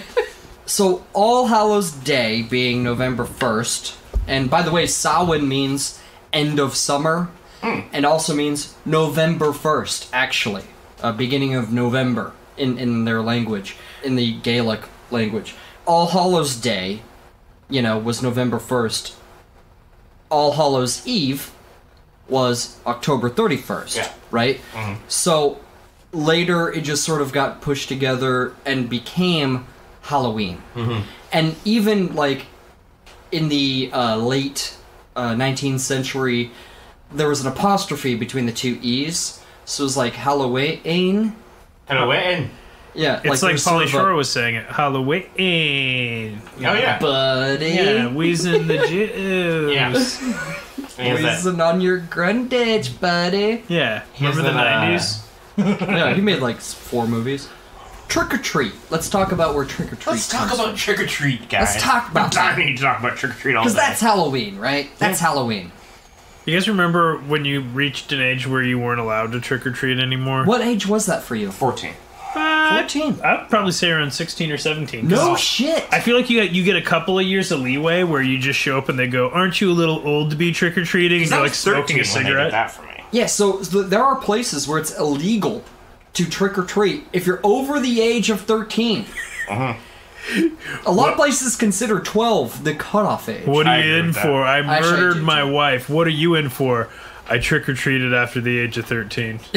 So All Hallows Day being November 1st, and by the way, Samhain means end of summer, and also means November 1st, actually. Uh, beginning of November in, in their language, in the Gaelic language. All Hallows Day, you know, was November 1st. All Hallows Eve was October 31st, Yeah. right? So later it just sort of got pushed together and became Halloween. And even like in the uh, late uh, 19th century, there was an apostrophe between the two E's. So it was like Halloween. Halloween. Yeah, It's like, there's sort Pauly of a Shore was saying it. Halloween. Oh yeah. Buddy. Yeah, wheezing the juice. Yeah. [laughs] He has that- Whizzing on your grundage, buddy. Yeah. Remember the the, uh, 90s? [laughs] yeah, he made like four movies. Trick or treat. Let's talk about where trick or treat. Let's talk about trick or treat, guys. Let's talk about [laughs] I need to talk about trick or treat all day. because that's Halloween, right? That's Halloween. You guys remember when you reached an age where you weren't allowed to trick or treat anymore? What age was that for you? fourteen. Uh, 14. I'd probably say around 16 or seventeen. No shit. I feel like you get you get a couple of years of leeway where you just show up and they go, "Aren't you a little old to be trick or treating?" And you're like smoking 13 a when they did cigarette. that for me. Yeah, so there are places where it's illegal to trick or treat if you're over the age of 13. Uh-huh. A lot of places consider 12 the cutoff age. What are you in for? I Actually, I murdered my too. wife. What are you in for? I trick or treated after the age of 13. [laughs]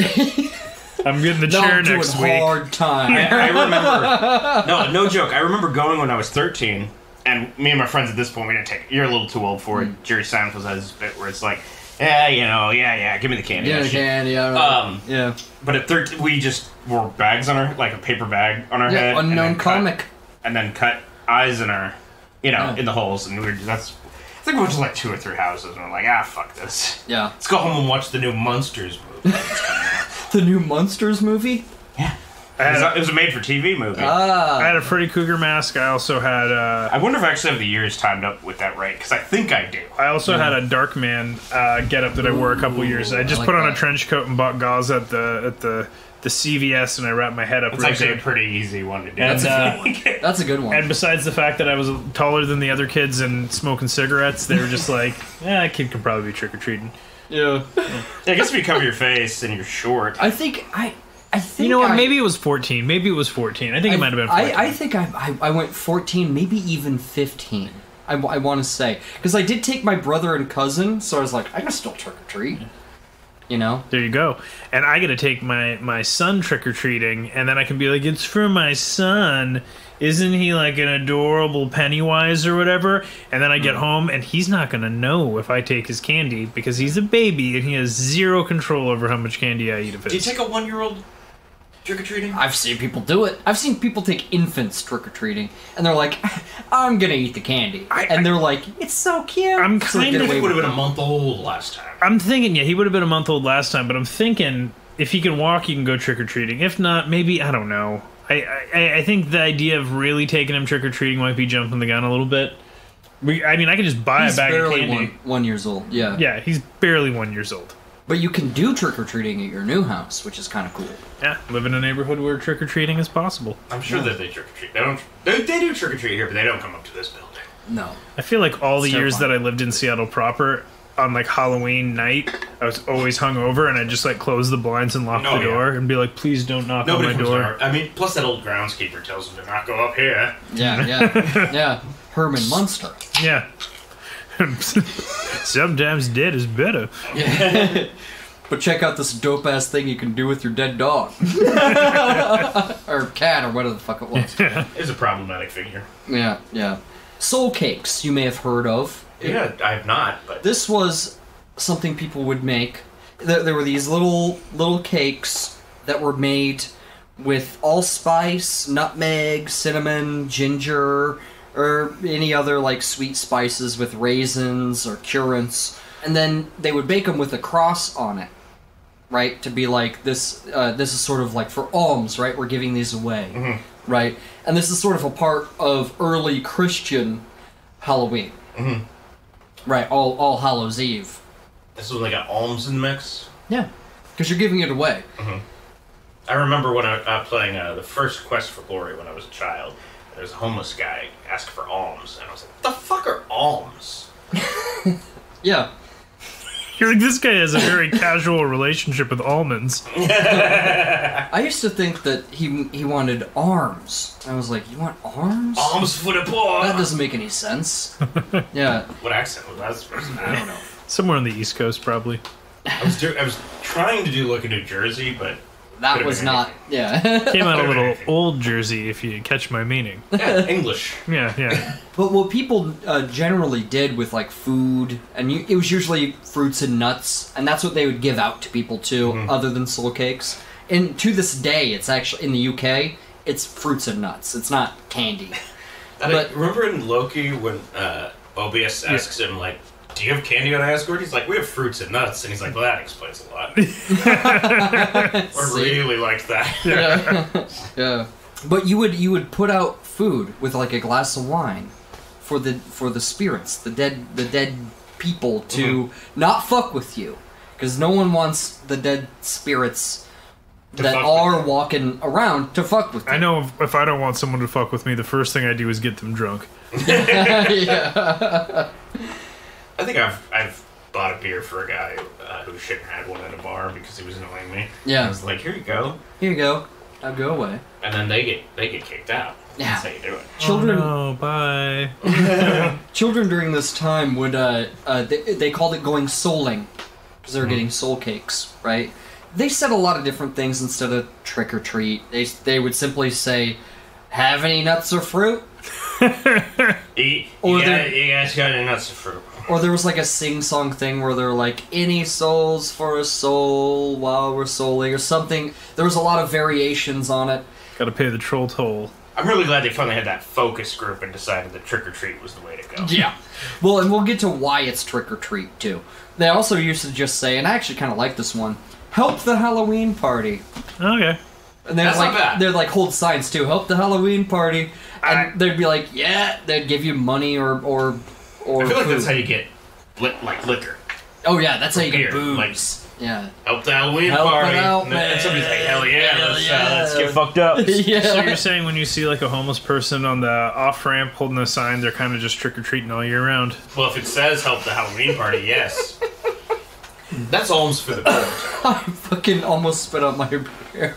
I'm getting the No, chair I'm doing next week. hard time. I remember. [laughs] no, no joke. I remember going when I was 13, and me and my friends at this point, we didn't take. You're a little too old for it. Mm. Jerry Seinfeld has this bit where it's like, yeah, you know, yeah, yeah, give me the candy. Yeah, candy. Yeah, right. Um, yeah. But at 13, we just wore bags on our, like a paper bag on our head. Yeah, and unknown cut- comic. and then cut eyes in our, you know, Yeah. in the holes, and we were that's. I think we went to like two or three houses, and we're like, ah, fuck this. Yeah. Let's go home and watch the new Monsters movie. [laughs] The new Monsters movie? yeah. I It had, was, a, a, it was a made-for-TV movie. I Ah. had a Freddy Krueger mask. I also had uh, I wonder if I actually have the years timed up with that right, because I think I do. I also had a Darkman uh, getup that I wore a couple years. I just I like put on a that. trench coat and bought gauze at the at the the CVS, and I wrapped my head up. It's real actually a good. pretty easy one to do. And, uh, [laughs] That's a good one. and besides the fact that I was taller than the other kids and smoking cigarettes, they were just [laughs] like, "Yeah, that kid can probably be trick or treating." yeah. I guess if you cover your face and you're short, I think I. I think You know what? I- Maybe it was 14. Maybe it was 14. I think it might have been 14. I, I think I, I, I went 14, maybe even 15. I, want to say. Because I did take my brother and cousin, so I was like, I can still trick or treat. You know? There you go. And I got to take my my son trick or treating, and then I can be like, "It's for my son." Isn't he like an adorable Pennywise or whatever? And then I Hmm. get home, and he's not gonna know if I take his candy because he's a baby and he has zero control over how much candy I eat of do you his. take a one-year-old trick-or-treating? I've seen people do it. I've seen people take infants trick or treating, and they're like, [laughs] I'm gonna eat the candy. I- and they're like, it's so cute. I'm So they kind get of- away would have been a month old last time. I'm thinking, yeah, he would have been a month old last time, but I'm thinking if he can walk, he can go trick or treating. If not, maybe I don't know. I, I I think the idea of really taking him trick or treating might be jumping the gun a little bit. We, I mean, I could just buy He's a bag of candy. one, one years old. Yeah. Yeah, he's barely one years old. But you can do trick or treating at your new house, which is kind of cool. Yeah, live in a neighborhood where trick or treating is possible. I'm sure that they trick-or-treat. They don't. They, they do trick-or-treat here, but they don't come up to this building. No. I feel like all the It's years that terrifying. I lived in Seattle proper, on like Halloween night, I was always hungover, and I just like close the blinds and lock Oh, the yeah. door and be like, "Please don't knock Nobody on my comes door." down. I mean, plus that old groundskeeper tells them to not go up here. Yeah, yeah, [laughs] yeah. Herman Munster. Yeah. Sometimes dead is better. [laughs] But check out this dope ass thing you can do with your dead dog. [laughs] or cat, or whatever the fuck it was. [laughs] It's a problematic figure. yeah, yeah. Soul cakes, you may have heard of. Yeah, I have not, but This was something people would make. There, there were these little little cakes that were made with allspice, nutmeg, cinnamon, ginger, or any other like sweet spices with raisins or currants, and then they would bake them with a cross on it, right? To be like this. Uh, this is sort of like for alms, right? We're giving these away, right? And this is sort of a part of early Christian Halloween, right? All All Hallows Eve. this was like an alms in the mix. Yeah, because you're giving it away. I remember when I uh, playing uh, the first Quest for Glory when I was a child. There was a homeless guy asking for alms, and I was like, "The fuck are alms?" [laughs] Yeah, [laughs] You're like, this guy has a very casual relationship with almonds. [laughs] I used to think that he he wanted arms. I was like, you want arms? Alms for the poor. That doesn't make any sense. yeah, What accent was that supposed to? I don't know. Somewhere on the East Coast, probably. I was do- I was trying to do like a New Jersey, but That Could've was not. Yeah, [laughs] Came out a little old Jersey, if you catch my meaning. yeah, English. [laughs] Yeah, yeah. but what people uh, generally did with like food, and you, it was usually fruits and nuts, and that's what they would give out to people too, other than soul cakes. And to this day, it's actually in the UK. It's fruits and nuts. It's not candy. [laughs] But- I remember in Loki when uh, Mobius asks him like, "Do you have candy on Asgard?" He's like, "We have fruits and nuts," and he's like, "Well, that explains a lot." [laughs] I really liked that. yeah. [laughs] yeah. But you would you would put out food with like a glass of wine for the for the spirits, the dead the dead people to mm-hmm. not fuck with you because no one wants the dead spirits To that are walking around to fuck with you. I know if, if I don't want someone to fuck with me, the first thing I do is get them drunk. [laughs] yeah. I think I've I've bought a beer for a guy uh, who shouldn't have had one at a bar because he was annoying me. Yeah. I was like, "Here you go." Here you go. Now go away. and then they get they get kicked out. Yeah. That's how you do it. Children, Oh, no, bye. [laughs] children during this time would uh, uh they, they called it going souling because they were getting soul cakes, right? They said a lot of different things instead of trick or treat. They they would simply say, "Have any nuts or fruit?" You, [laughs] you, Or got, they're- you guys got any nuts of fruit? Or there was like a sing song thing where they're like, "Any souls for a soul while we're souling" or something. There was a lot of variations on it. Gotta pay the troll toll. I'm really glad they finally had that focus group and decided that trick or treat was the way to go. Yeah. Well, and we'll get to why it's trick or treat too. They also used to just say, and I actually kind of like this one, "Help the Halloween party." Okay. And they're That's like not bad. they'd like hold signs too, "Help the Halloween party," and I- they'd be like, "Yeah," they'd give you money or or or. I feel like that's how you get li- like liquor. oh yeah, that's how you get Beer, booze. like- yeah. Help the Halloween Help it party. out, and, then- and somebody's like, hell yeah, Hell let's, yeah. Uh, let's get fucked up. [laughs] yeah. So you're saying when you see like a homeless person on the off ramp holding a sign, they're kind of just trick or treating all year round. well, if it says help the Halloween party, yes. [laughs] That's almost for the [laughs] poor. I fucking almost spit out my beer.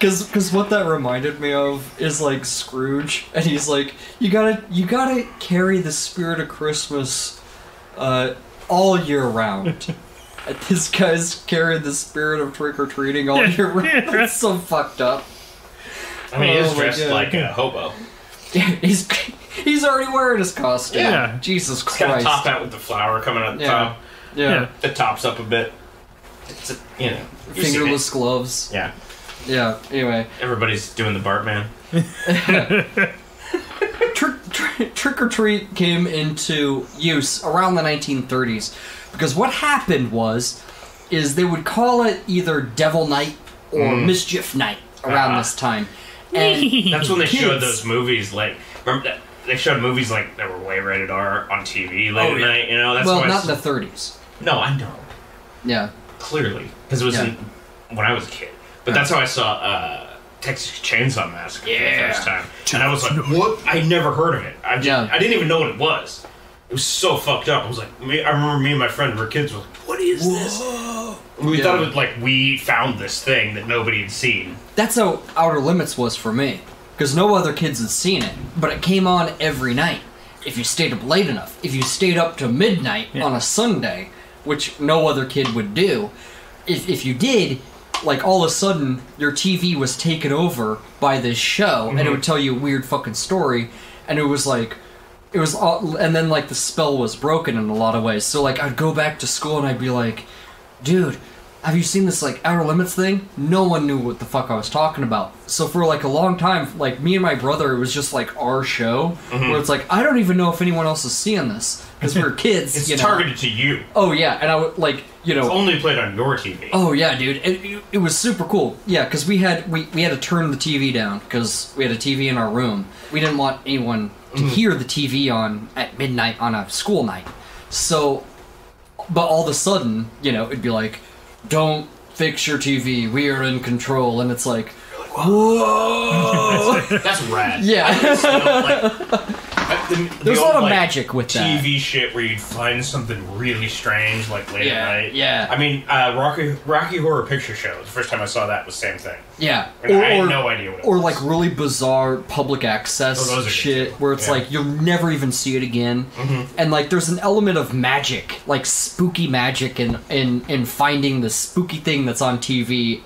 Cause, Cause what that reminded me of is like Scrooge, and he's like, "You gotta, you gotta carry the spirit of Christmas, uh, all year round." [laughs] This guy's carrying the spirit of trick or treating all year [laughs] round. It's so fucked up. I mean, he is Oh my dressed God. like a hobo. He's [laughs] he's already wearing his costume. Yeah. Jesus It's got a top hat with the flower coming out the Yeah. top. yeah. Yeah. The top's up a bit. It's a, you know, you've seen it. Fingerless gloves. Yeah, Yeah. Anyway. everybody's doing the Bartman. [laughs] Trick, trick, trick or treat came into use around the 1930s because what happened was is they would call it either devil night or mischief night around Ah. this time and [laughs] That's when they showed Kids. those movies. Like, remember that they showed movies like that were way rated R on TV late Oh, at yeah. night. You know, that's well why not in it's- the 30s No, I know yeah clearly because it was Yeah. in, when I was a kid. But that's how I saw uh, Texas Chainsaw Massacre for Yeah. the first time, and I was like, "What? I never heard of it. I just, Yeah. I didn't even know what it was. It was so fucked up. I was like, me, I remember me and my friend were kids. Were like, "What is this?" We thought it was like we found this thing that nobody had seen. that's how outer limits was for me because no other kids had seen it but it came on every night if you stayed up late enough if you stayed up to midnight on a sunday which no other kid would do if, if you did like all of a sudden your tv was taken over by this show and it mhm. would tell you a weird fucking story and it was like it was all, and then like the spell was broken in a lot of ways. So like i'd go back to school and i'd be like dude have you seen this like outer limits thing no one knew what the fuck i was talking about so for like a long time like me and my brother it was just like our show Mm-hmm. where it's like i don't even know if anyone else is seeing this because we were [laughs] kids It's you know targeted to you. oh yeah and i would like you know It's only played on your TV. Oh yeah, dude, it, it, it was super cool. Yeah, because we had we, we had to turn the TV down because we had a TV in our room. We didn't want anyone to hear the TV on at midnight on a school night. So, but all of a sudden, you know, it'd be like, "Don't fix your TV. We are in control," and it's like, "Whoa!" [laughs] That's rad. yeah, like, the, the there's a lot of like, magic with that. TV shit where you'd find something really strange like late Yeah, at night. yeah. I mean, uh, Rocky Rocky Horror Picture Show. The first time I saw that was same thing. Yeah, And I had no idea what it or was. like really bizarre public access Oh, those are good shit where it's Yeah. Mm-hmm. like you'll never even see it again, and like there's an element of magic, like spooky magic, in in in finding the spooky thing that's on TV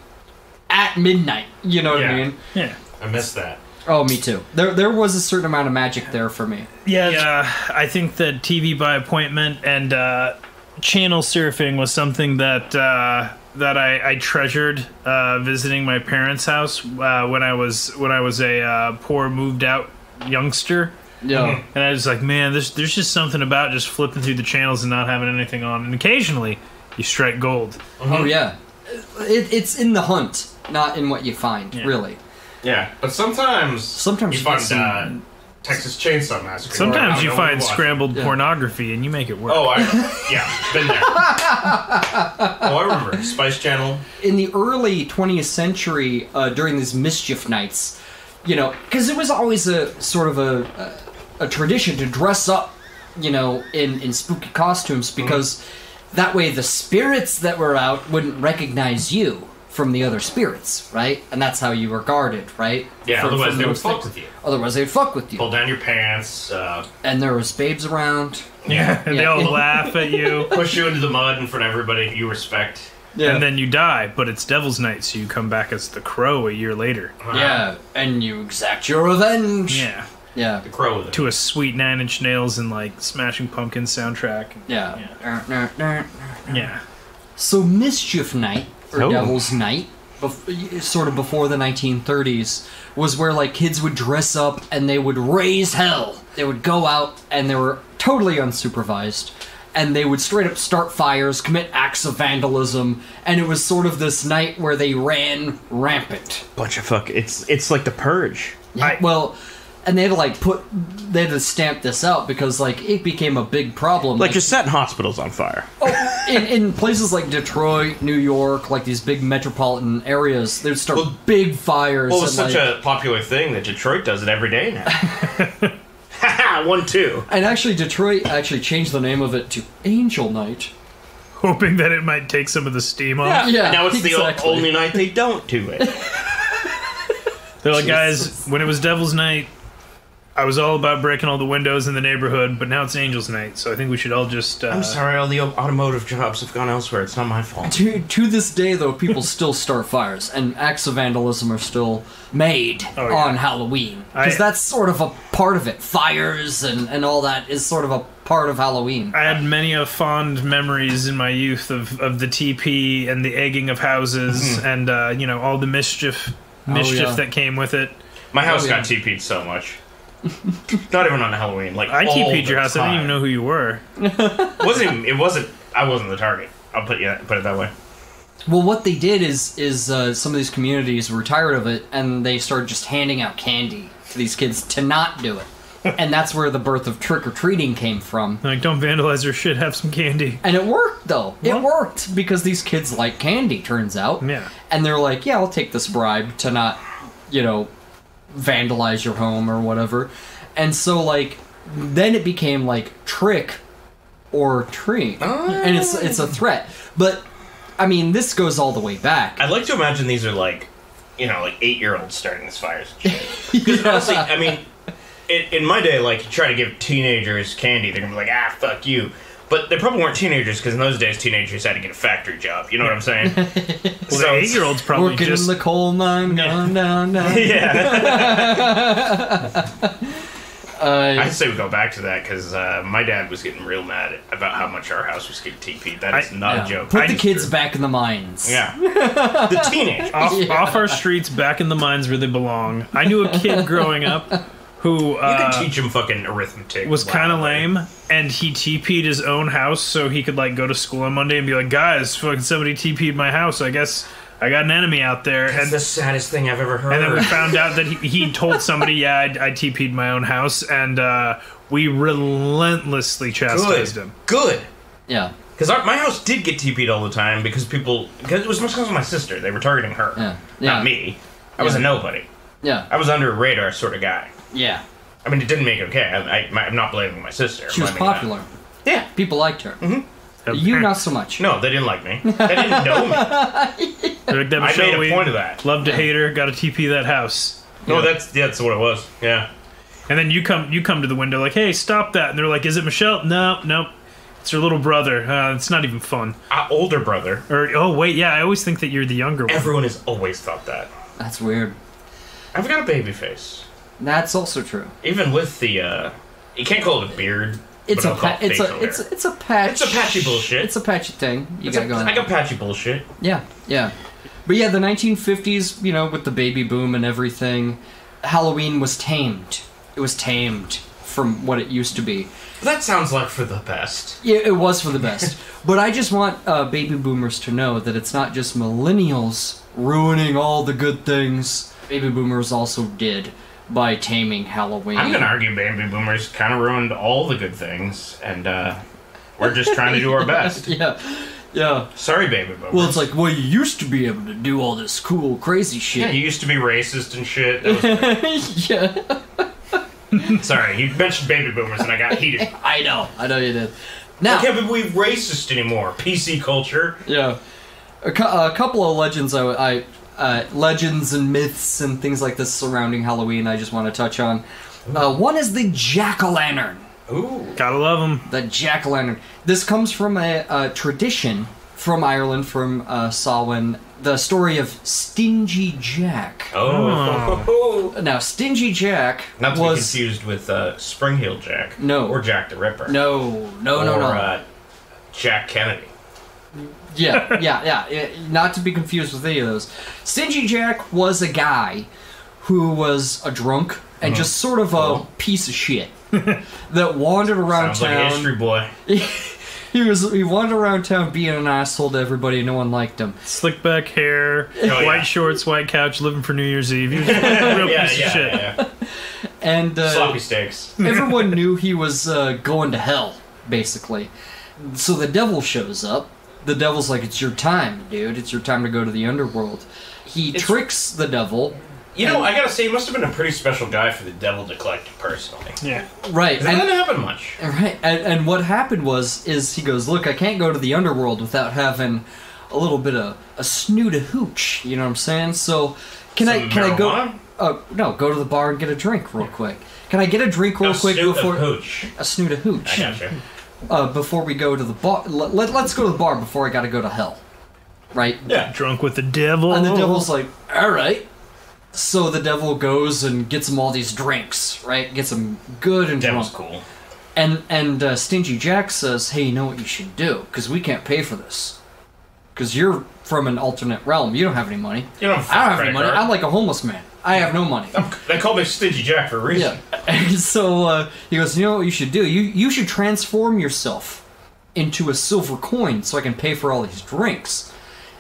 at midnight. You know what I mean? Yeah. I miss that. Oh, me too. There there was a certain amount of magic there for me. Yeah, yeah. I think that TV by appointment and uh, channel surfing was something that uh, that I, I treasured uh, visiting my parents' house uh, when I was when I was a uh, poor moved out youngster. Yeah. And I was like, man, there's there's just something about just flipping through the channels and not having anything on. And occasionally, you strike gold. Oh yeah. It, it's in the hunt, not in what you find. Yeah. Really. Yeah, but sometimes Sometimes you you find get some- uh, Texas Chainsaw Massacre. I Sometimes don't you know find what to watch. scrambled Yeah. pornography and you make it work. Oh, I [laughs] yeah, been there. oh, I remember Spice Channel. in the early 20th century uh, during these mischief nights you know because it was always a sort of a, a, a tradition to dress up you know in, in spooky costumes because that way the spirits that were out wouldn't recognize you from the other spirits, right? And that's how you were guarded, right? Yeah, From- otherwise from they would those fuck with you. Otherwise they'd fuck with you. Pull down your pants, uh, And there was babes around. Yeah, [laughs] and they all laugh at you. [laughs] push you into the mud in front of everybody you respect. And then you die, but it's Devil's Night, so you come back as the Crow a year later. Yeah, and you exact your revenge. Yeah. Yeah. The crow with it. To a sweet Nine Inch Nails and like Smashing Pumpkins soundtrack. Yeah. Ner, ner, ner. Yeah. So Mischief Night or Oh. Devil's Night, bef- sort of before the 1930s, was where like kids would dress up and they would raise hell. They would go out and they were totally unsupervised. And they would straight up start fires, commit acts of vandalism, and it was sort of this night where they ran rampant. bunch of fuck. It's it's like the purge. I- well, and they had to like put, they had to stamp this out because like it became a big problem. Like you're setting hospitals on fire. Oh, in, in places like Detroit, New York, like these big metropolitan areas, they'd start Well- big fires. Well, it's and, such like- a popular thing that Detroit does it every day now. Haha, [laughs] [laughs] one two. and actually, Detroit actually changed the name of it to Angel Night. Hoping that it might take some of the steam off. Yeah, now it's the o- only night they don't do it. They're like, Jesus. guys, when it was Devil's Night, I was all about breaking all the windows in the neighborhood, but now it's Angel's Night, so I think we should all just. Uh, I'm sorry, all the automotive jobs have gone elsewhere. It's not my fault. To, to this day, though, people still start fires, and acts of vandalism are still made Oh, yeah. on Halloween. Because that's sort of a part of it. Fires and, and all that is sort of a part of Halloween. I had many a fond memories in my youth of, of the TP and the egging of houses and uh, you know all the mischief mischief yeah. that came with it. My house Oh, yeah. got TP'd so much. [laughs] not even on Halloween. Like I all TP'd your the house. I didn't even know who you were. It [laughs] wasn't. Even, it wasn't. I wasn't the target. I'll put you put it that way. Well, what they did is is uh, some of these communities were tired of it, and they started just handing out candy to these kids to not do it, [laughs] and that's where the birth of trick or treating came from. Like, don't vandalize your shit. Have some candy. And it worked though. It worked because these kids like candy. Turns out. Yeah. And they're like, yeah, I'll take this bribe to not, you know, vandalize your home or whatever. And so like, then it became like trick or treat, and it's it's a threat. But I mean, this goes all the way back. I'd like to imagine these are like, you know, like eight year olds starting these fires. Because [laughs] honestly, I mean, in, in my day, like you try to give teenagers candy, they're gonna be like, ah, fuck you. But they probably weren't teenagers because in those days, teenagers had to get a factory job. You know what I'm saying? [laughs] Well, So eight year olds probably Working just. in the coal mine, down, down, down. yeah. [laughs] [laughs] Uh, I'd say we go back to that because uh, my dad was getting real mad about how much our house was getting TP'd. That is I- not yeah. a joke. Put I the just- kids back in the mines. Yeah. the teenage. off, Yeah. off our streets, back in the mines where they belong. I knew a kid growing up who You uh, can teach him fucking arithmetic. was kind of lame, and he TP'd his own house so he could like go to school on Monday and be like, "Guys, fucking somebody TP'd my house. I guess I got an enemy out there." That's And the saddest thing I've ever heard. and then we found out that he, he told somebody, [laughs] "Yeah, I, I TP'd my own house," and uh, we relentlessly chastised good. him. Good. Yeah. Because my house did get TP'd all the time because people. Because it was because of my sister. They were targeting her, Yeah. Yeah. not me. I was a nobody. Yeah. I was under a radar sort of guy. Yeah. I mean, it didn't make it okay. I, I, I'm not blaming my sister. She was popular. that. Yeah. People liked her. You not so much. No, they didn't like me. They didn't know me. [laughs] They're like, I made a we point of that. Love to hate her. Got to TP that house. No, that's yeah, that's what it was. Yeah. And then you come you come to the window like, "Hey, stop that!" And they're like, "Is it Michelle?" No, nope. It's her little brother. Uh, it's not even fun. Uh, older brother. Or oh wait, yeah, I always think that you're the younger one. Everyone has always thought that. That's weird. I've got a baby face. That's also true. Even with the, uh, you can't call it a beard. It's a pa- it it's a it's hair. it's a patch. It's a patchy bullshit. It's a patchy thing you It's got a- going. I on. got patchy bullshit. Yeah, yeah. But yeah, the 1950s, you know, with the baby boom and everything, Halloween was tamed. It was tamed from what it used to be. That sounds like for the best. Yeah, it was for the best. [laughs] but I just want uh, baby boomers to know that it's not just millennials ruining all the good things. Baby boomers also did by taming Halloween. I'm gonna argue baby boomers kind of ruined all the good things, and uh, we're just trying to do our [laughs] best. Yeah, yeah. Sorry, baby boomers. Well, it's like, well, you used to be able to do all this cool, crazy yeah, shit. you used to be racist and shit. [laughs] Yeah. Sorry, you mentioned baby boomers, and I got heated. [laughs] I know. I know you did. Now, I can't believe racist anymore. PC culture. Yeah. a, cou- a couple of legends I, I uh, legends and myths and things like this surrounding Halloween. I just want to touch on. Uh, one is the jack o' lantern. Ooh. Gotta love them. The jack o' lantern. This comes from a, a tradition from Ireland, from uh, Samhain. The story of Stingy Jack. Oh. Now, Stingy Jack Not to was be confused with uh, Spring-Heeled Jack. No. Or Jack the Ripper. no, no, no, or, no. Uh, Jack Kennedy. Yeah, yeah, yeah, yeah. Not to be confused with any of those. Stingy Jack was a guy who was a drunk and just sort of a Cool. piece of shit that wandered around Sounds like town. history boy. [laughs] he was he wandered around town being an asshole to everybody. No one liked him. Slick back hair, [laughs] Oh, white yeah. shorts, white couch, living for New Year's Eve. He was a real Yeah, [laughs] piece of yeah, shit. yeah. And uh, Sloppy steaks. everyone knew he was uh, going to hell, basically. So the devil shows up. The devil's like, "It's your time, dude. It's your time to go to the underworld." He It's- tricks the devil, You know, I gotta say, he must have been a pretty special guy for the devil to collect personally. Yeah. right? That and- doesn't happen much. Right, and, and what happened was, is he goes, look, I can't go to the underworld without having a little bit of a snoot of hooch. You know what I'm saying? So, can I Some can I go? Uh, no, go to the bar and get a drink real quick. Can I get a drink real No, quick snoot before of hooch. a snoot of hooch? I gotcha. Uh, before we go to the bar, let, let, us go to the bar before I got to go to hell. Right? Yeah. Drunk with the devil. And the devil's like, all right. So the devil goes and gets him all these drinks, right? Gets him good and Devil's drunk. cool. And and uh, Stingy Jack says, "Hey, you know what you should do? Because we can't pay for this. Because you're from an alternate realm. You don't have any money. You don't have a I don't have any money. card. I'm like a homeless man. I have no money." They call me Stingy Jack for a reason. yeah. [laughs] And so uh, he goes, "You know what you should do? You you should transform yourself into a silver coin so I can pay for all these drinks."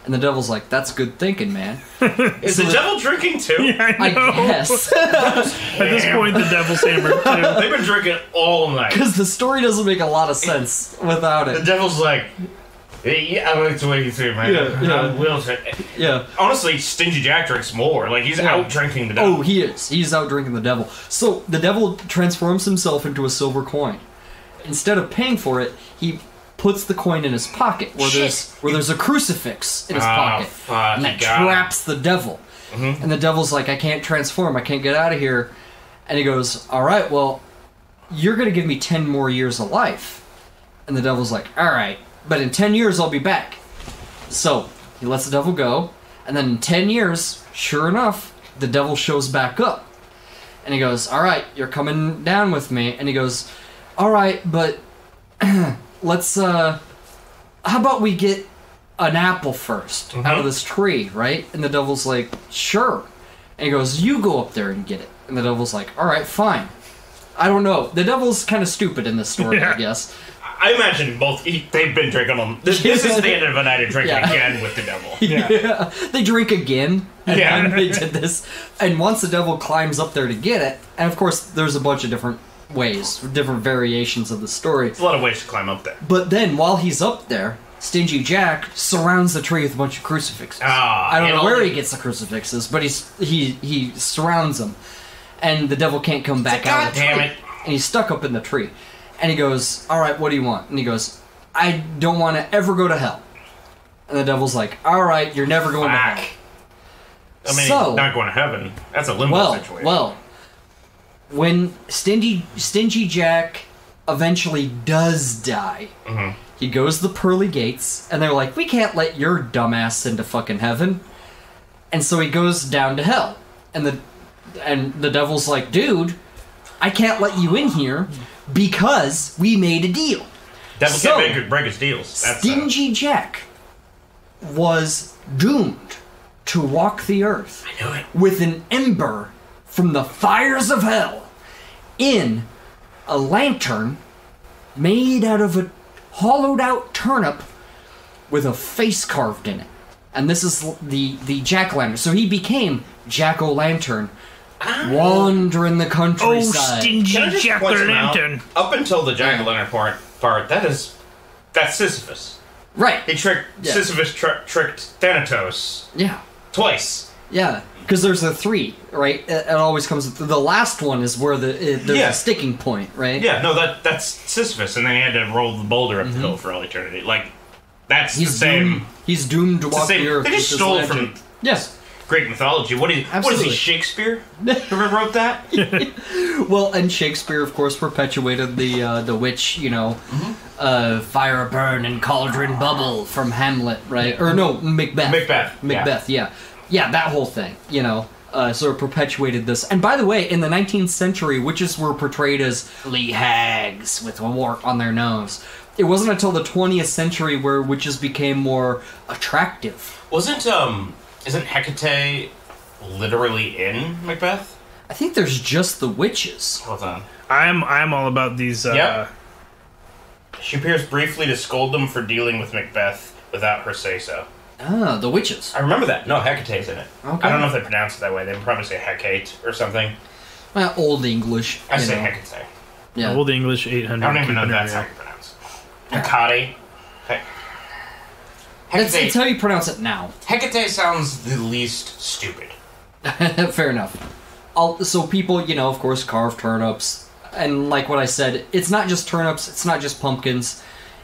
And the devil's like, "That's good thinking, man." [laughs] Is So the the- devil drinking too? I I know. guess [laughs] At this point, the devil's hammered too. They've been drinking all night. because the story doesn't make a lot of sense without it. The it. devil's like, "Hey, yeah, I like the way you say, man. Yeah, yeah. I will say-" Yeah. Honestly, Stingy Jack drinks more. Like he's Yeah. out drinking the devil. Oh, he is. He's out drinking the devil. So the devil transforms himself into a silver coin. Instead of paying for it, he puts the coin in his pocket, where Shit. there's where there's a crucifix in his Ah, pocket, fuck, and that got it. traps the devil. And the devil's like, "I can't transform. I can't get out of here." And he goes, "All right, well, you're gonna give me ten more years of life." And the devil's like, "All right, but in ten years I'll be back." So he lets the devil go, and then in 10 years, sure enough, the devil shows back up. And he goes, All right, you're coming down with me. And he goes, All right, but [clears throat] let's, uh, how about we get an apple 1st out of this tree, right? And the devil's like, Sure. And he goes, You go up there and get it. And the devil's like, All right, fine. I don't know. The devil's kind of stupid in this story, I guess. I imagine both. He, they've been drinking them. This, this is the end of a night of drinking Yeah. again with the devil. [laughs] Yeah. they drink again. And Yeah. then they did this. And once the devil climbs up there to get it, and of course, there's a bunch of different ways, different variations of the story. There's a lot of ways to climb up there. But then, while he's up there, Stingy Jack surrounds the tree with a bunch of crucifixes. Ah, I don't you know know- where he gets the crucifixes, but he's he he surrounds them, and the devil can't come back out God of the damn tree. it. And he's stuck up in the tree, and he goes, "All right, what do you want?" And he goes, "I don't want to ever go to hell." And the devil's like, "All right, you're never going to hell." I mean, So- not going to heaven. That's a limbo Well, situation. well, when Stingy Stingy Jack eventually does die, Mm-hmm. he goes to the pearly gates, and they're like, "We can't let your dumbass into fucking heaven," and so he goes down to hell, and the and the devil's like, "Dude, I can't let you in here because we made a deal." devil so- can't make, break his deals. That's uh, Stingy Jack was doomed to walk the earth I knew it. with an ember from the fires of hell in a lantern made out of a hollowed out turnip with a face carved in it. And this is the the jack o' lantern. So he became Jack o' Lantern, wandering the countryside. Oh, stingy Can I just jack o' point something out? lantern. Up until the jack o' lantern part, part, that is, that's Sisyphus. right. He tricked Yeah. Sisyphus tri- tricked Thanatos Yeah. twice. Yeah. Because there's a three, right? It, it always comes. The last one is where the it, there's Yeah. a sticking point, right? Yeah, no, that that's Sisyphus, and then he had to roll the boulder up Mm-hmm. the hill for all eternity. Like, That's He's the same. doomed. He's doomed to It's the walk same. the earth. They just with stole legend. from Yes. Greek mythology. What is, what is he, Shakespeare? [laughs] Whoever wrote that? [laughs] Well, and Shakespeare, of course, perpetuated the uh, the witch, you know, Mm-hmm. uh, fire burn and cauldron bubble from Hamlet, right? Or no, Macbeth. Macbeth, yeah. Macbeth, yeah. yeah, that whole thing, you know. Uh, sort of perpetuated this. And by the way, in the 19th century, witches were portrayed as lee hags with a wart on their nose. It wasn't until the 20th century where witches became more attractive. Wasn't, um, isn't Hecate literally in Macbeth? I think there's just the witches. Hold on. I'm I'm all about these. Uh, Yep. She appears briefly to scold them for dealing with Macbeth without her say so. Ah, the witches. I remember that. No, Hecate's in it. Okay. I don't know if they pronounce it that way. They probably say Hecate or something. Uh, old English. I you say know. Hecate. Yeah. Old English 800. I don't even know if that's how real. you pronounce it. Hecate. He- That's, Hecate. it's how you pronounce it now. [laughs] Hecate sounds the least stupid. Fair enough. I'll, so people, you know, of course, carve turnips, and like what I said, it's not just turnips, it's not just pumpkins.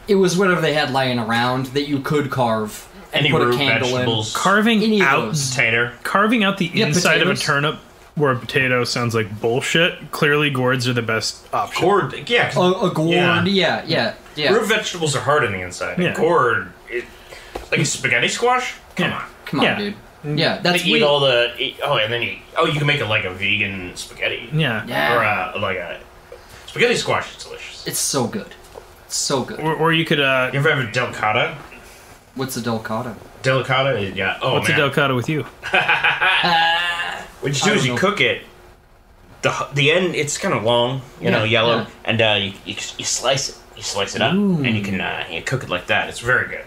It was whatever they had lying around that you could carve and Any put a candle vegetables. Carving Any out those. Tater. carving out the Yeah, inside of a turnip where a potato sounds like bullshit. Clearly, gourds are the best option. Gourd. Yeah. 'cause in. A, a gourd, Yeah. yeah, yeah, yeah. Root vegetables are hard on the inside. Yeah. And gourd, it, like a spaghetti squash. Come Yeah. on. Come on, yeah. dude. Yeah, They that's eat we- all the. Eat, oh, and then you. Oh, you can make it like a vegan spaghetti. Yeah. Yeah. Or uh, like a spaghetti squash. is delicious. It's so good. It's so good. Or, or you could. Uh, You ever have a delicata? What's a delicata? Delicata is yeah. Oh what's man. a delicata with you? [laughs] [laughs] what you do I is don't you know. cook it. The the end it's kind of long, you know, Yeah, yellow, yeah. and uh, you, you you slice it. You slice it up, and you can uh, you cook it like that. It's very good.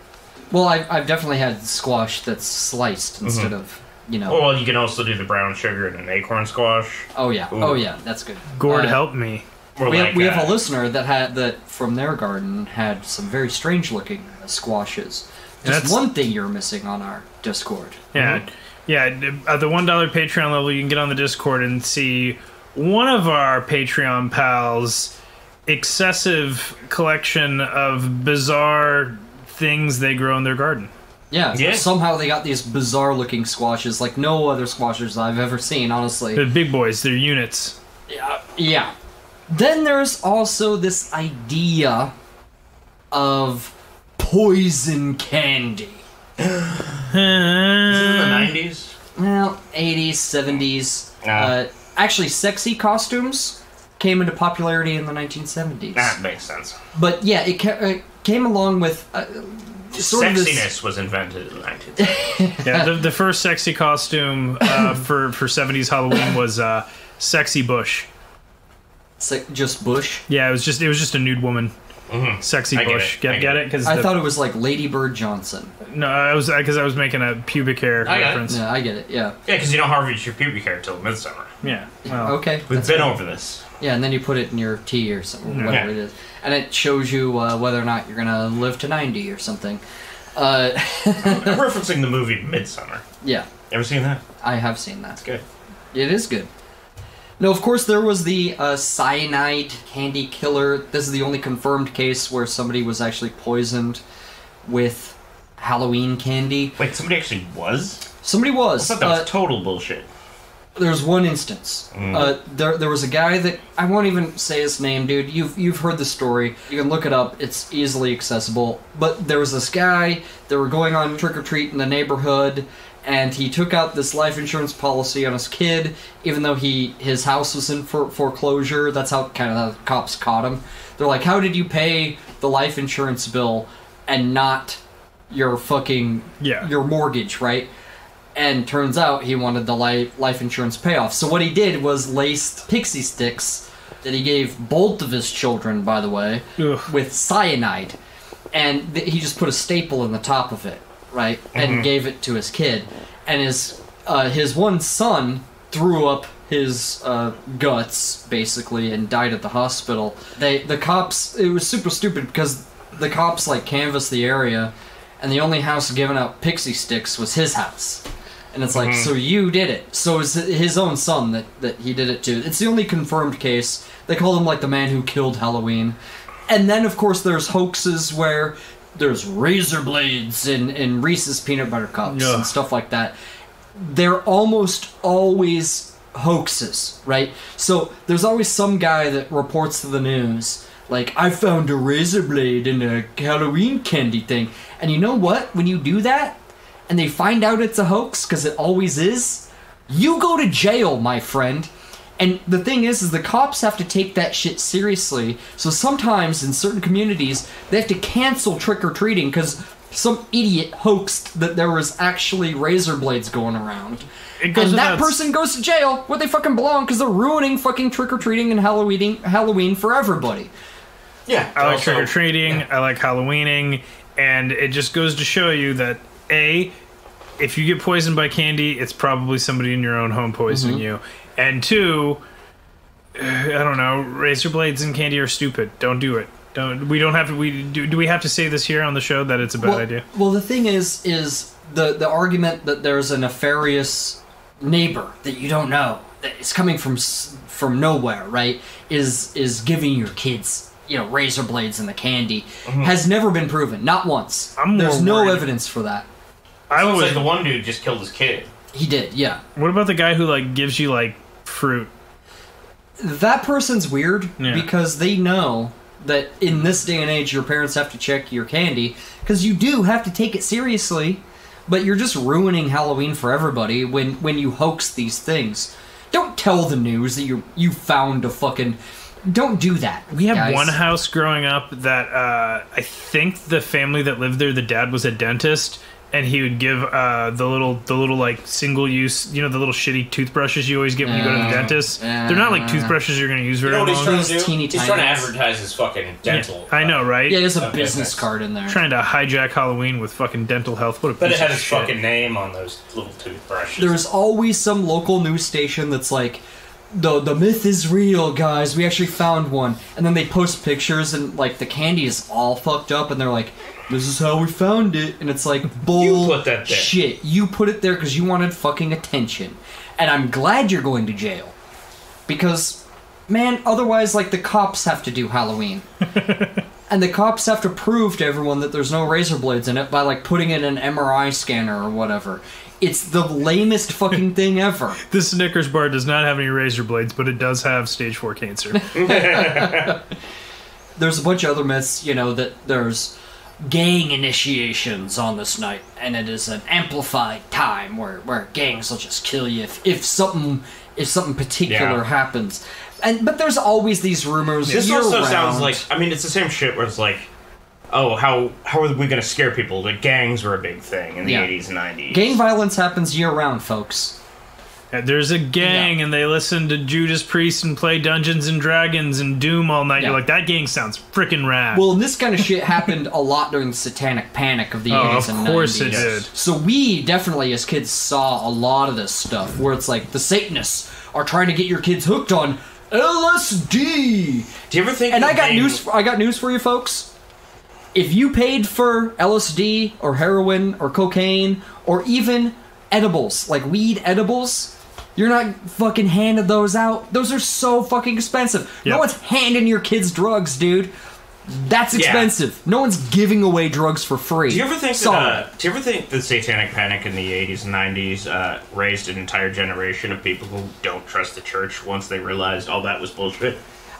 Well, I've, I've definitely had squash that's sliced instead of, you know. Oh, well, you can also do the brown sugar and an acorn squash. Oh yeah, oh yeah, that's good. Gourd, Uh, help me. Or We, like, have, we have uh, a listener that had that from their garden had some very strange looking squashes. Just That's- one thing you're missing on our Discord. Yeah, yeah. d- At the one dollar Patreon level, you can get on the Discord and see one of our Patreon pals' excessive collection of bizarre things they grow in their garden. Yeah, Yeah. somehow they got these bizarre looking squashes like no other squashes I've ever seen, honestly. They're big boys. They're units. Yeah. yeah. Then there's also this idea of poison candy. Is [gasps] it in the nineties. Well, 80s, 70s. Ah. Uh, actually, sexy costumes came into popularity in the 1970s. That makes sense. But yeah, it, ca- it came along with uh, sort of this. Sexiness was invented in the nineties. [laughs] Yeah, the, the first sexy costume uh, [laughs] for for seventies Halloween was uh, sexy bush. se- just bush. Yeah, it was just it was just a nude woman. Sexy I get bush. it. Get I get, get it? it. Because I thought it was like Lady Bird Johnson. no, I was because I was making a pubic hair I reference. Yeah, I get it. Yeah. yeah, because you don't harvest your pubic hair till midsummer. Yeah. Well, Okay. We've been fine. over this. Yeah, and then you put it in your tea or something, whatever Yeah. it is, and it shows you uh, whether or not you're gonna live to 90 or something. Uh, I'm [laughs] referencing the movie Midsummer. yeah, Ever seen that? I have seen that. It's Good. It is good. No, of course there was the uh, cyanide candy killer. This is the only confirmed case where somebody was actually poisoned with Halloween candy. Wait, somebody actually was? Somebody was. I thought that was uh, total bullshit. There's one instance. Uh, there, there was a guy that I won't even say his name, dude. You've you've heard the story. You can look it up. It's easily accessible. But there was this guy. They were going on trick or treat in the neighborhood, and he took out this life insurance policy on his kid, even though he his house was in for, foreclosure. That's how kind of the cops caught him. They're like, "How did you pay the life insurance bill and not your fucking Yeah. your mortgage, right?" and turns out he wanted the life life insurance payoff. So what he did was laced pixie sticks that he gave both of his children, by the way, Ugh. with cyanide, and th- he just put a staple in the top of it, right, and gave it to his kid, and his uh, his one son threw up his uh, guts basically and died at the hospital. They the cops it was super stupid because the cops like canvassed the area, and the only house giving out pixie sticks was his house. And it's like, so you did it. So it's his own son that, that he did it to. It's the only confirmed case. They call him like the man who killed Halloween. And then, of course, there's hoaxes where there's razor blades in in Reese's peanut butter cups Ugh. and stuff like that. They're almost always hoaxes, right? So there's always some guy that reports to the news like I found a razor blade in a Halloween candy thing. And you know what? When you do that and they find out it's a hoax cuz it always is, you go to jail, my friend. And the thing is, is the cops have to take that shit seriously. So sometimes in certain communities, they have to cancel trick or treating because some idiot hoaxed that there was actually razor blades going around. It goes and that without- person goes to jail where they fucking belong because they're ruining fucking trick or treating and Halloween Halloween for everybody. Yeah. I like also- trick or treating. I like Halloweening, and it just goes to show you that a, if you get poisoned by candy, it's probably somebody in your own home poisoning mm-hmm. you, and two, I don't know, razor blades and candy are stupid. Don't do it. Don't. We don't have to. We do. Do we have to say this here on the show that it's a bad well, idea? Well, the thing is, is the the argument that there's a nefarious neighbor that you don't know that is coming from from nowhere, right? Is is giving your kids you know razor blades and the candy has never been proven, not once. Mm-hmm. I'm there's no worried- evidence for that. I was. like the one dude just killed his kid. He did, yeah. what about the guy who like gives you like fruit? That person's weird Yeah. because they know that in this day and age your parents have to check your candy because you do have to take it seriously but you're just ruining halloween for everybody when when you hoax these things don't tell the news that you you found a fucking don't do that We had guys. one house growing up that uh, I think the family that lived there, the dad was a dentist, and he would give uh, the little, the little like single use, you know, the little shitty toothbrushes you always get when you go to the dentist. uh, They're not like toothbrushes you're going to use You very know what he's long. trying to do? teeny he's tiny trying to ones. advertise his fucking dental. I know, right? yeah there's a Okay, business that's- card in there Trying to hijack Halloween with fucking dental health. What a But piece it had of his shit. fucking name on those little toothbrushes. there's always some local news station that's like the the myth is real guys. We actually found one. And then they post pictures and like the candy is all fucked up and they're like this is how we found it. And it's like bull put that there. shit you put it there because you wanted fucking attention. And i'm glad you're going to jail. Because man otherwise like the cops have to do halloween. [laughs] And the cops have to prove to everyone that there's no razor blades in it by like putting in an mri scanner or whatever it's the lamest fucking thing ever [laughs] This Snickers bar does not have any razor blades, but it does have stage four cancer. [laughs] [laughs] there's a bunch of other myths, you know, that there's gang initiations on this night, and it is an amplified time where, where gangs will just kill you if, if something if something particular Yeah. happens. And but there's always these rumors. This year also sounds like I mean it's the same shit where it's like, oh how how are we gonna scare people? The gangs were a big thing in the Yeah. eighties and nineties. gang violence happens year round, folks. And There's a gang, Yeah. and they listen to Judas Priest and play Dungeons and Dragons and Doom all night. Yeah. You're like, that gang sounds freaking rad. Well, and this kind of shit happened a lot during the Satanic Panic of the oh, 80s of and course 90s. it did. So we definitely, as kids, saw a lot of this stuff where it's like the Satanists are trying to get your kids hooked on LSD. Do you ever think? And that I got they- news. I got news for you, folks. If you paid for LSD or heroin or cocaine or even edibles, like weed edibles, you're not fucking handing those out. Those are so fucking expensive. Yep. No one's handing your kids drugs, dude. That's Yeah. expensive. No one's giving away drugs for free. Do you ever think Sorry. that? Uh, do you ever think the Satanic Panic in the '80s and '90s uh, raised an entire generation of people who don't trust the church once they realized all that was bullshit?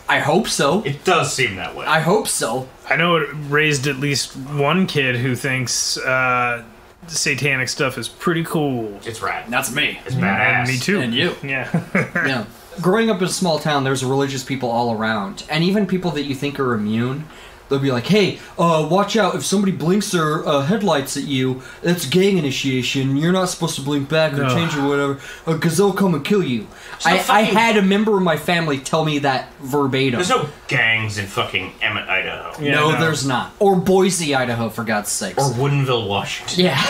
I hope so. It does seem that way. I hope so. I know it raised at least one kid who thinks uh, satanic stuff is pretty cool. it's rad. That's me. It's badass. And me too. And you. Yeah. [laughs] yeah. Growing up in a small town, there's religious people all around, and even people that you think are immune. They'll be like, "Hey, uh, watch out! If somebody blinks their uh, headlights at you, that's gang initiation. You're not supposed to blink back or Ugh. change or whatever, because they'll come and kill you." no I, I had a member of my family tell me that verbatim. There's no gangs in fucking Emmett, Idaho, Yeah, no, no. there's not. Or Boise, Idaho, for God's sakes. or Woodinville, Washington. Yeah.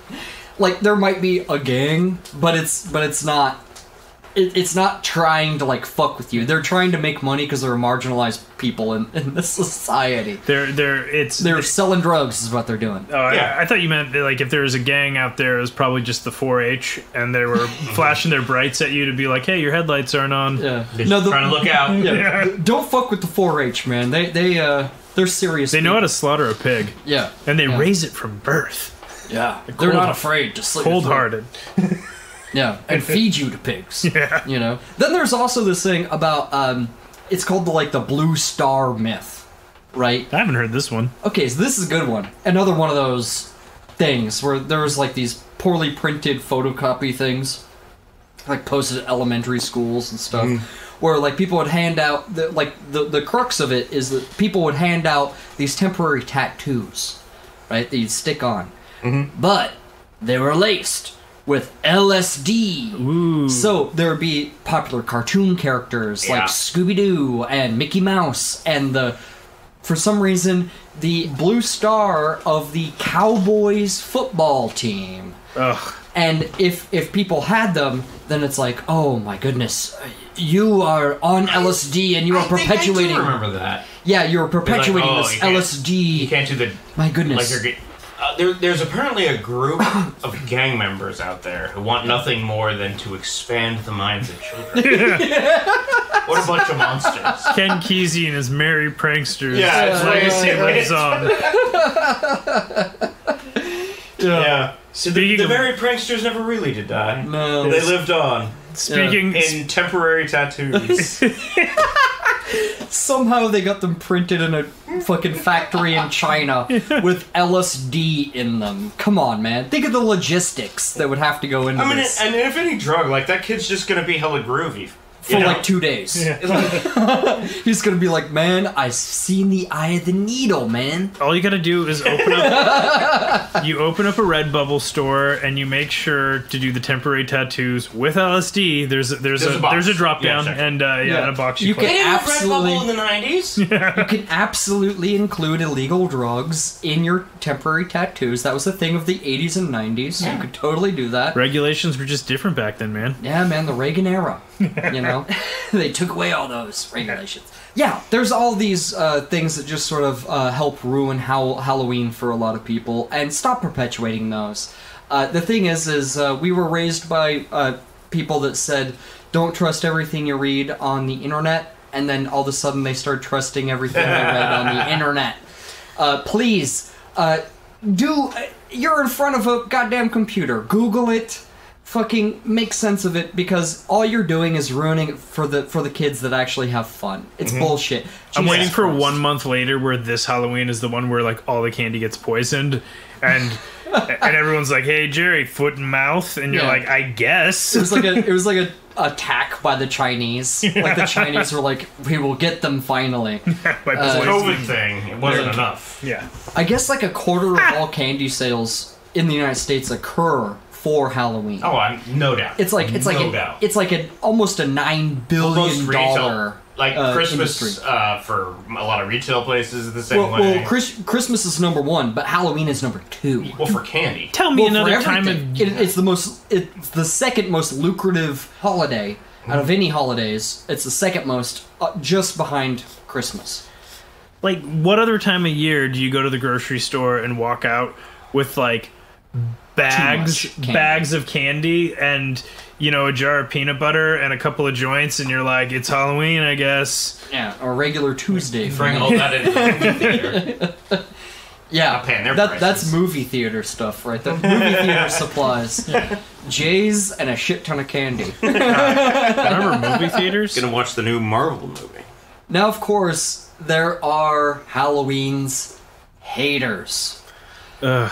[laughs] like there might be a gang, but it's but it's not it, it's not trying to like fuck with you. They're trying to make money because they're marginalized people in, in this society. They're they're it's They're selling drugs is what they're doing. Oh, I- Yeah. I, thought you meant that, like if there was a gang out there, it was probably just the 4-H, and they were [laughs] flashing their brights at you to be like, "Hey, your headlights aren't on." Yeah. They're trying to look out. yeah. [laughs] Don't fuck with the 4-H, man. They they uh they're serious. They know how to slaughter a pig, Yeah, and they yeah. raise it from birth. Yeah, they're cold- not afraid to slit your throat. Cold-hearted. [laughs] Yeah, [laughs] and feed you to pigs. [laughs] Yeah. You know. Then there's also this thing about um, it's called the like the blue star myth, right? I haven't heard this one. Okay, so this is a good one. Another one of those things where there was like these poorly printed photocopy things, like posted at elementary schools and stuff, where like people would hand out the, like the the crux of it is that people would hand out these temporary tattoos, right? That you'd stick on, but they were laced with LSD. Ooh. So there would be popular cartoon characters Yeah. like Scooby Doo and Mickey Mouse, and the for some reason the blue star of the Cowboys football team. Ugh. And if if people had them, then it's like, oh my goodness, you are on LSD and you are I think I do perpetuating. remember that. Yeah, you're perpetuating oh, this you LSD. You can't do the My goodness. like uh, there, there's apparently a group [coughs] of gang members out there who want nothing more than to expand the minds of children. [laughs] what a bunch of monsters! Ken Kesey and his merry pranksters. Yeah, it's legacy right, right. lives on. Yeah. So the, Speaking the of- merry pranksters never really did die. no. They lived on Speaking, in temporary tattoos. [laughs] Somehow they got them printed in a fucking factory in China with LSD in them. Come on, man. Think of the logistics that would have to go into I mean, this and if any drug, like that kid's just gonna be hella groovy. For you know? like two days. Yeah. [laughs] He's gonna be like, man, I've seen the eye of the needle, man. all you gotta do is open up. [laughs] you open up a Redbubble store and you make sure to do the temporary tattoos with LSD. There's a, there's, There's a, a box. there's a drop Yeah, down and uh, yeah, Yeah. in a box you, You can- They didn't have Absolutely. Redbubble in the nineties. [laughs] You can absolutely include illegal drugs in your temporary tattoos. That was a thing of the 80s and 90s. You could totally do that. Regulations were just different back then, man. Yeah, man, the Reagan era. [laughs] You know, [laughs] they took away all those regulations. Yeah, there's all these uh, things that just sort of uh, help ruin how Halloween for a lot of people, and stop perpetuating those. Uh, the thing is, is uh, we were raised by uh, people that said, "Don't trust everything you read on the internet," and then all of a sudden they start trusting everything they read on the [laughs] internet. Uh, please, uh, do. You're in front of a goddamn computer. Google it fucking make sense of it because all you're doing is ruining it for the for the kids that actually have fun. It's bullshit. I'm Jesus waiting for Christ. one month later where this Halloween is the one where like all the candy gets poisoned and [laughs] and everyone's like, "Hey Jerry, foot and mouth," and you're Yeah. like, "I guess." It was like a it was like a [laughs] attack by the Chinese. Like the Chinese were like, we will get them finally. [laughs] By Uh, poisoning. COVID thing. It wasn't enough. Yeah. I guess like a quarter of all candy sales in the United States occur for Halloween. Oh, I'm no doubt. It's like it's like no a, doubt. it's like an almost a nine Most billion retail- like uh, Christmas uh, for a lot of retail places is the same Well, way. well Chris, Christmas is number one, but Halloween is number two. Well, for candy. Tell me Well, another time everything. of It, it's the most. It's the second most lucrative holiday out of any holidays. It's the second most, uh, just behind Christmas. like what other time of year do you go to the grocery store and walk out with like bags bags of candy and you know a jar of peanut butter and a couple of joints and you're like it's Halloween I guess Yeah, or regular Tuesday for Bring me. all that into the movie [laughs] theater. yeah, Not paying their that, that's movie theater stuff, right? That movie theater [laughs] supplies, jays, and a shit ton of candy. [laughs] remember movie theaters Gonna watch the new Marvel movie. Now, of course, there are Halloween's haters. Ugh.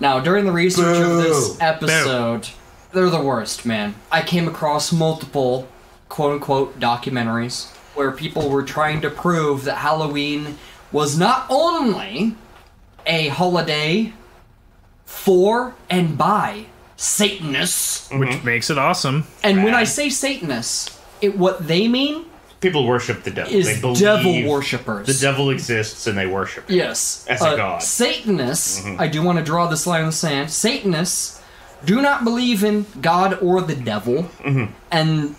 Now, during the research of this Boo. episode, they're the worst, man. I came across multiple quote unquote documentaries where people were trying to prove that Halloween was not only a holiday for and by Satanists, which mm-hmm. makes it awesome. And when I say Satanists, it what they mean People worship the devil. they is devil worshippers. The devil exists and they worship it. Yes. As a uh, god. Satanists, mm-hmm. I do want to draw this line in the sand. Satanists do not believe in God or the devil. Mm-hmm. And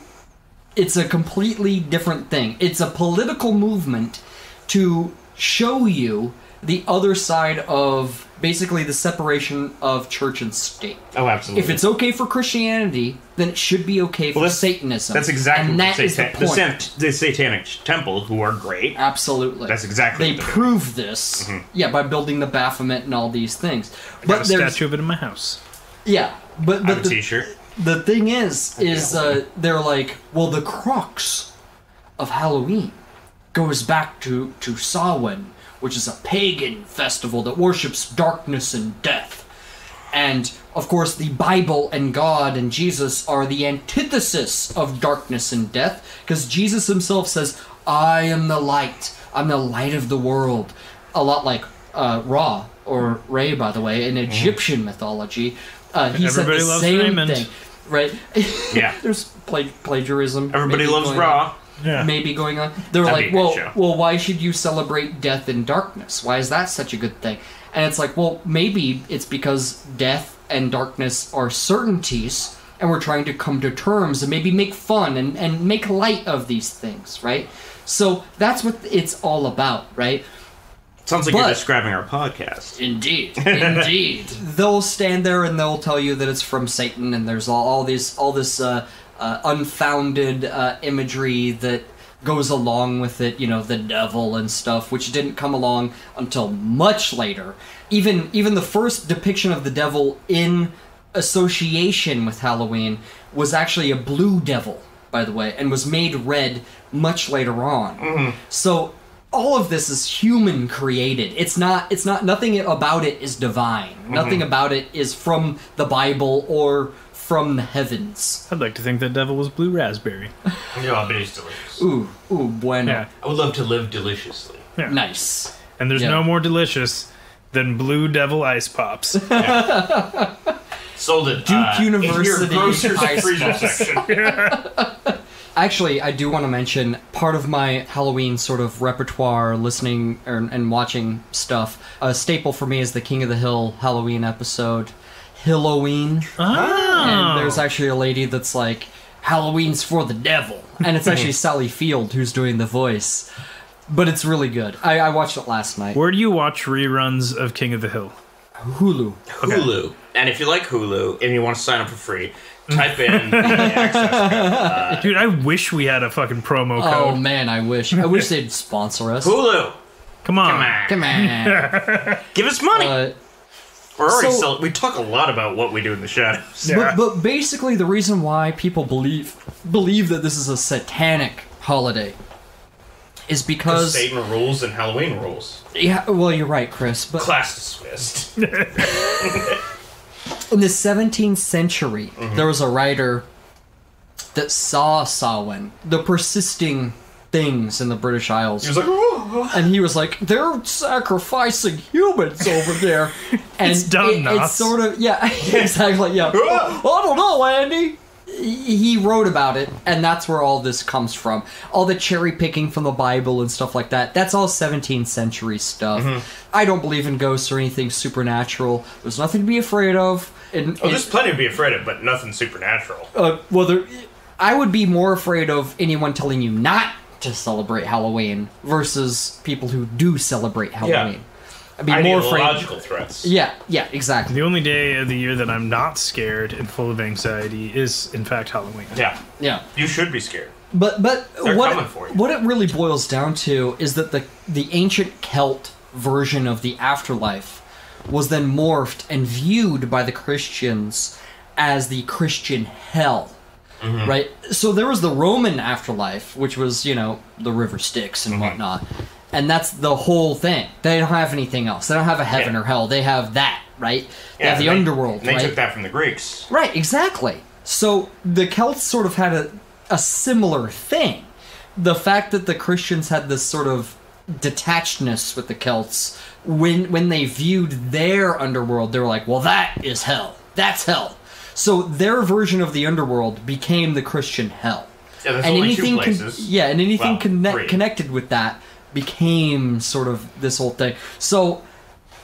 it's a completely different thing. It's a political movement to show you the other side of basically the separation of church and state. Oh, absolutely. If it's okay for Christianity, then it should be okay for Well, that's- Satanism. that's exactly and what that is the the, point. Sant- the Satanic Temple, who are great. Absolutely. That's exactly They what they're Mm-hmm. prove this, yeah, by building the Baphomet and all these things. Got But a statue of it in my house. yeah, but I but the, T-shirt. the thing is, is uh, they're like, well, the crux of Halloween goes back to to Samhain, which is a pagan festival that worships darkness and death. And of course, the Bible and God and Jesus are the antithesis of darkness and death, because Jesus himself says, "I am the light. I'm the light of the world." A lot like uh, Ra or Ray, by the way, in Egyptian mythology. Uh, he said the loves same Raymond. thing, right? [laughs] Yeah. There's pla- plagiarism. Everybody loves Ra. On- Yeah. Maybe going on. They're That'd like, be a good well, show. well, why should you celebrate death and darkness? Why is that such a good thing? And it's like, well, maybe it's because death and darkness are certainties, and we're trying to come to terms and maybe make fun and, and make light of these things, right? So that's what it's all about, right? Sounds like But- you're describing our podcast. Indeed, [laughs] indeed. they'll stand there and they'll tell you that it's from Satan, and there's all, all this all this uh, uh, unfounded uh, imagery that goes along with it. You know, the devil and stuff, which didn't come along until much later. Even even the first depiction of the devil in association with Halloween was actually a blue devil, by the way, and was made red much later on. So all of this is human created. It's not it's not nothing about it is divine. Nothing about it is from the Bible or from the heavens. I'd like to think that devil was blue raspberry. [laughs] Yeah, but it's delicious. Ooh, ooh, bueno. Yeah. I would love to live deliciously. yeah. Nice. And there's Yeah. no more delicious than blue devil ice pops. [laughs] Sold at Duke uh, University in your ice freezer balls. section. [laughs] Actually, I do want to mention part of my Halloween sort of repertoire, listening or, and watching stuff. A staple for me is the King of the Hill Halloween episode, Halloween. oh. And there's actually a lady that's like, Halloween's for the devil. And it's actually [laughs] Sally Field who's doing the voice. But it's really good. I, I watched it last night. Where do you watch reruns of King of the Hill? Hulu. Hulu. And if you like Hulu and you want to sign up for free, [laughs] type in the access code. [laughs] Dude, I wish we had a fucking promo Oh code. man, I wish. I wish they'd sponsor us. Hulu. Come on. Come on. Come on. Give us money. Uh, We're already so- sell- we talk a lot about what we do in the shadows. Yeah. But, but basically, the reason why people believe believe that this is a satanic holiday is because Satan rules and Halloween rules. yeah. Well, you're right, Chris. But Class dismissed. [laughs] [laughs] in the 17th century, Mm-hmm. there was a writer that saw Samhain, the persisting things in the British Isles. He was like, oh. and he was like, "They're sacrificing humans over there." [laughs] And It's Don it- it's sort of yeah, [laughs] exactly yeah. [laughs] I don't know, Andy. He wrote about it, and that's where all this comes from. All the cherry picking from the Bible and stuff like that. That's all 17th century stuff. Mm-hmm. I don't believe in ghosts or anything supernatural. There's nothing to be afraid of. And, Oh, there's plenty to be afraid of, but nothing supernatural. uh, well, there, I would be more afraid of anyone telling you not to celebrate Halloween versus people who do celebrate Halloween. I'd be more afraid. Ideological threats. Yeah, yeah, exactly. The only day of the year that I'm not scared and full of anxiety is, in fact, Halloween. Yeah. Yeah, You should be scared. but but They're what coming for you. what it really boils down to is that the the ancient Celt version of the afterlife was then morphed and viewed by the Christians as the Christian hell. Mm-hmm. Right? So there was the Roman afterlife, which was, you know, the river Styx Mm-hmm. and whatnot. And that's the whole thing. They don't have anything else. They don't have a heaven Yeah. or hell. They have that, right? They have the they- underworld, They right? took that from the Greeks. Right, exactly. So the Celts sort of had a, a similar thing. The fact that the Christians had this sort of detachedness with the Celts when when they viewed their underworld, they were like, "Well, that is hell. That's hell." So their version of the underworld became the Christian hell. Yeah, there's and only two anything con- yeah, and anything Well, conne- connected with that became sort of this whole thing. So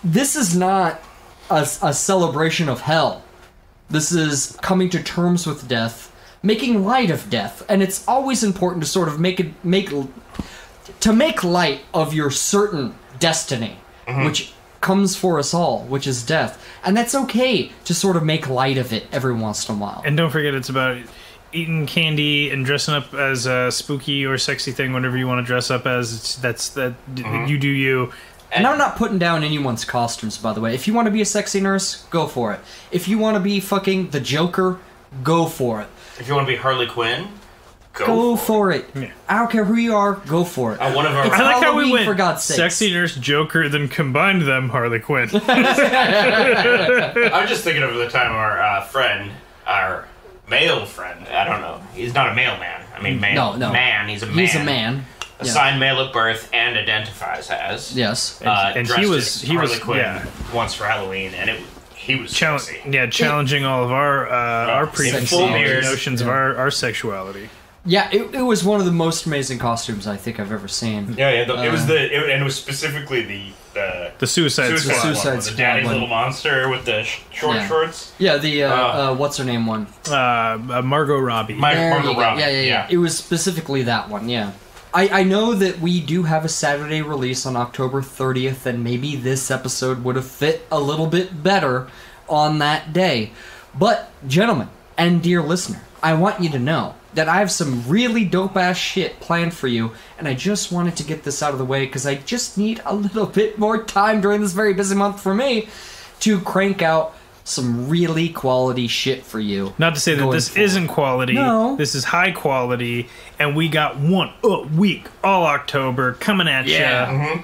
this is not a, a celebration of hell. This is coming to terms with death, making light of death, and it's always important to sort of make it make to make light of your certain destiny mm-hmm. which comes for us all, which is death. And that's okay to sort of make light of it every once in a while. And don't forget, it's about eating candy and dressing up as a spooky or sexy thing, whatever you want to dress up as. It's, that's that mm-hmm. you do you. And I'm not putting down anyone's costumes, by the way. If you want to be a sexy nurse, go for it. If you want to be fucking the Joker, go for it. If you want to be Harley Quinn, go, Go for for it. Yeah. I don't care who you are, go for it. it. Uh, one of our It's I like how we Halloween, went for God's sakes. sexy nurse Joker, then combined them Harley Quinn. [laughs] I was just thinking of the time our uh, friend, our male friend. I don't know. He's not a male man. I mean, man. No, no. Man. He's a man. He's a man. Yeah. Assigned male at birth and identifies as. Yes. Uh, And he was- he Harley was- Quinn yeah. once for Halloween, and it he was Challenge, sexy. yeah, challenging all of our uh, our preconceived full beard. notions of our, our sexuality. Yeah, it, it was one of the most amazing costumes I think I've ever seen. Yeah, yeah. The, it was Uh, the it, and it was specifically the the The Suicide, Suicide, Squad. Suicide one, with the Squad daddy's one. little monster with the sh- short Yeah. shorts. Yeah, the uh, Uh, uh, what's her name one? Uh, uh, Margot Robbie. My- Margot you go. Robbie, Yeah, yeah, yeah, yeah. It was specifically that one. Yeah. I, I know that we do have a Saturday release on October 30th, and maybe this episode would have fit a little bit better on that day. But, gentlemen, and dear listener, I want you to know that I have some really dope ass shit planned for you, and I just wanted to get this out of the way because I just need a little bit more time during this very busy month for me to crank out some really quality shit for you. Not to say that this forward. isn't quality. No. This is high quality, and we got one a week all October coming at Yeah. you.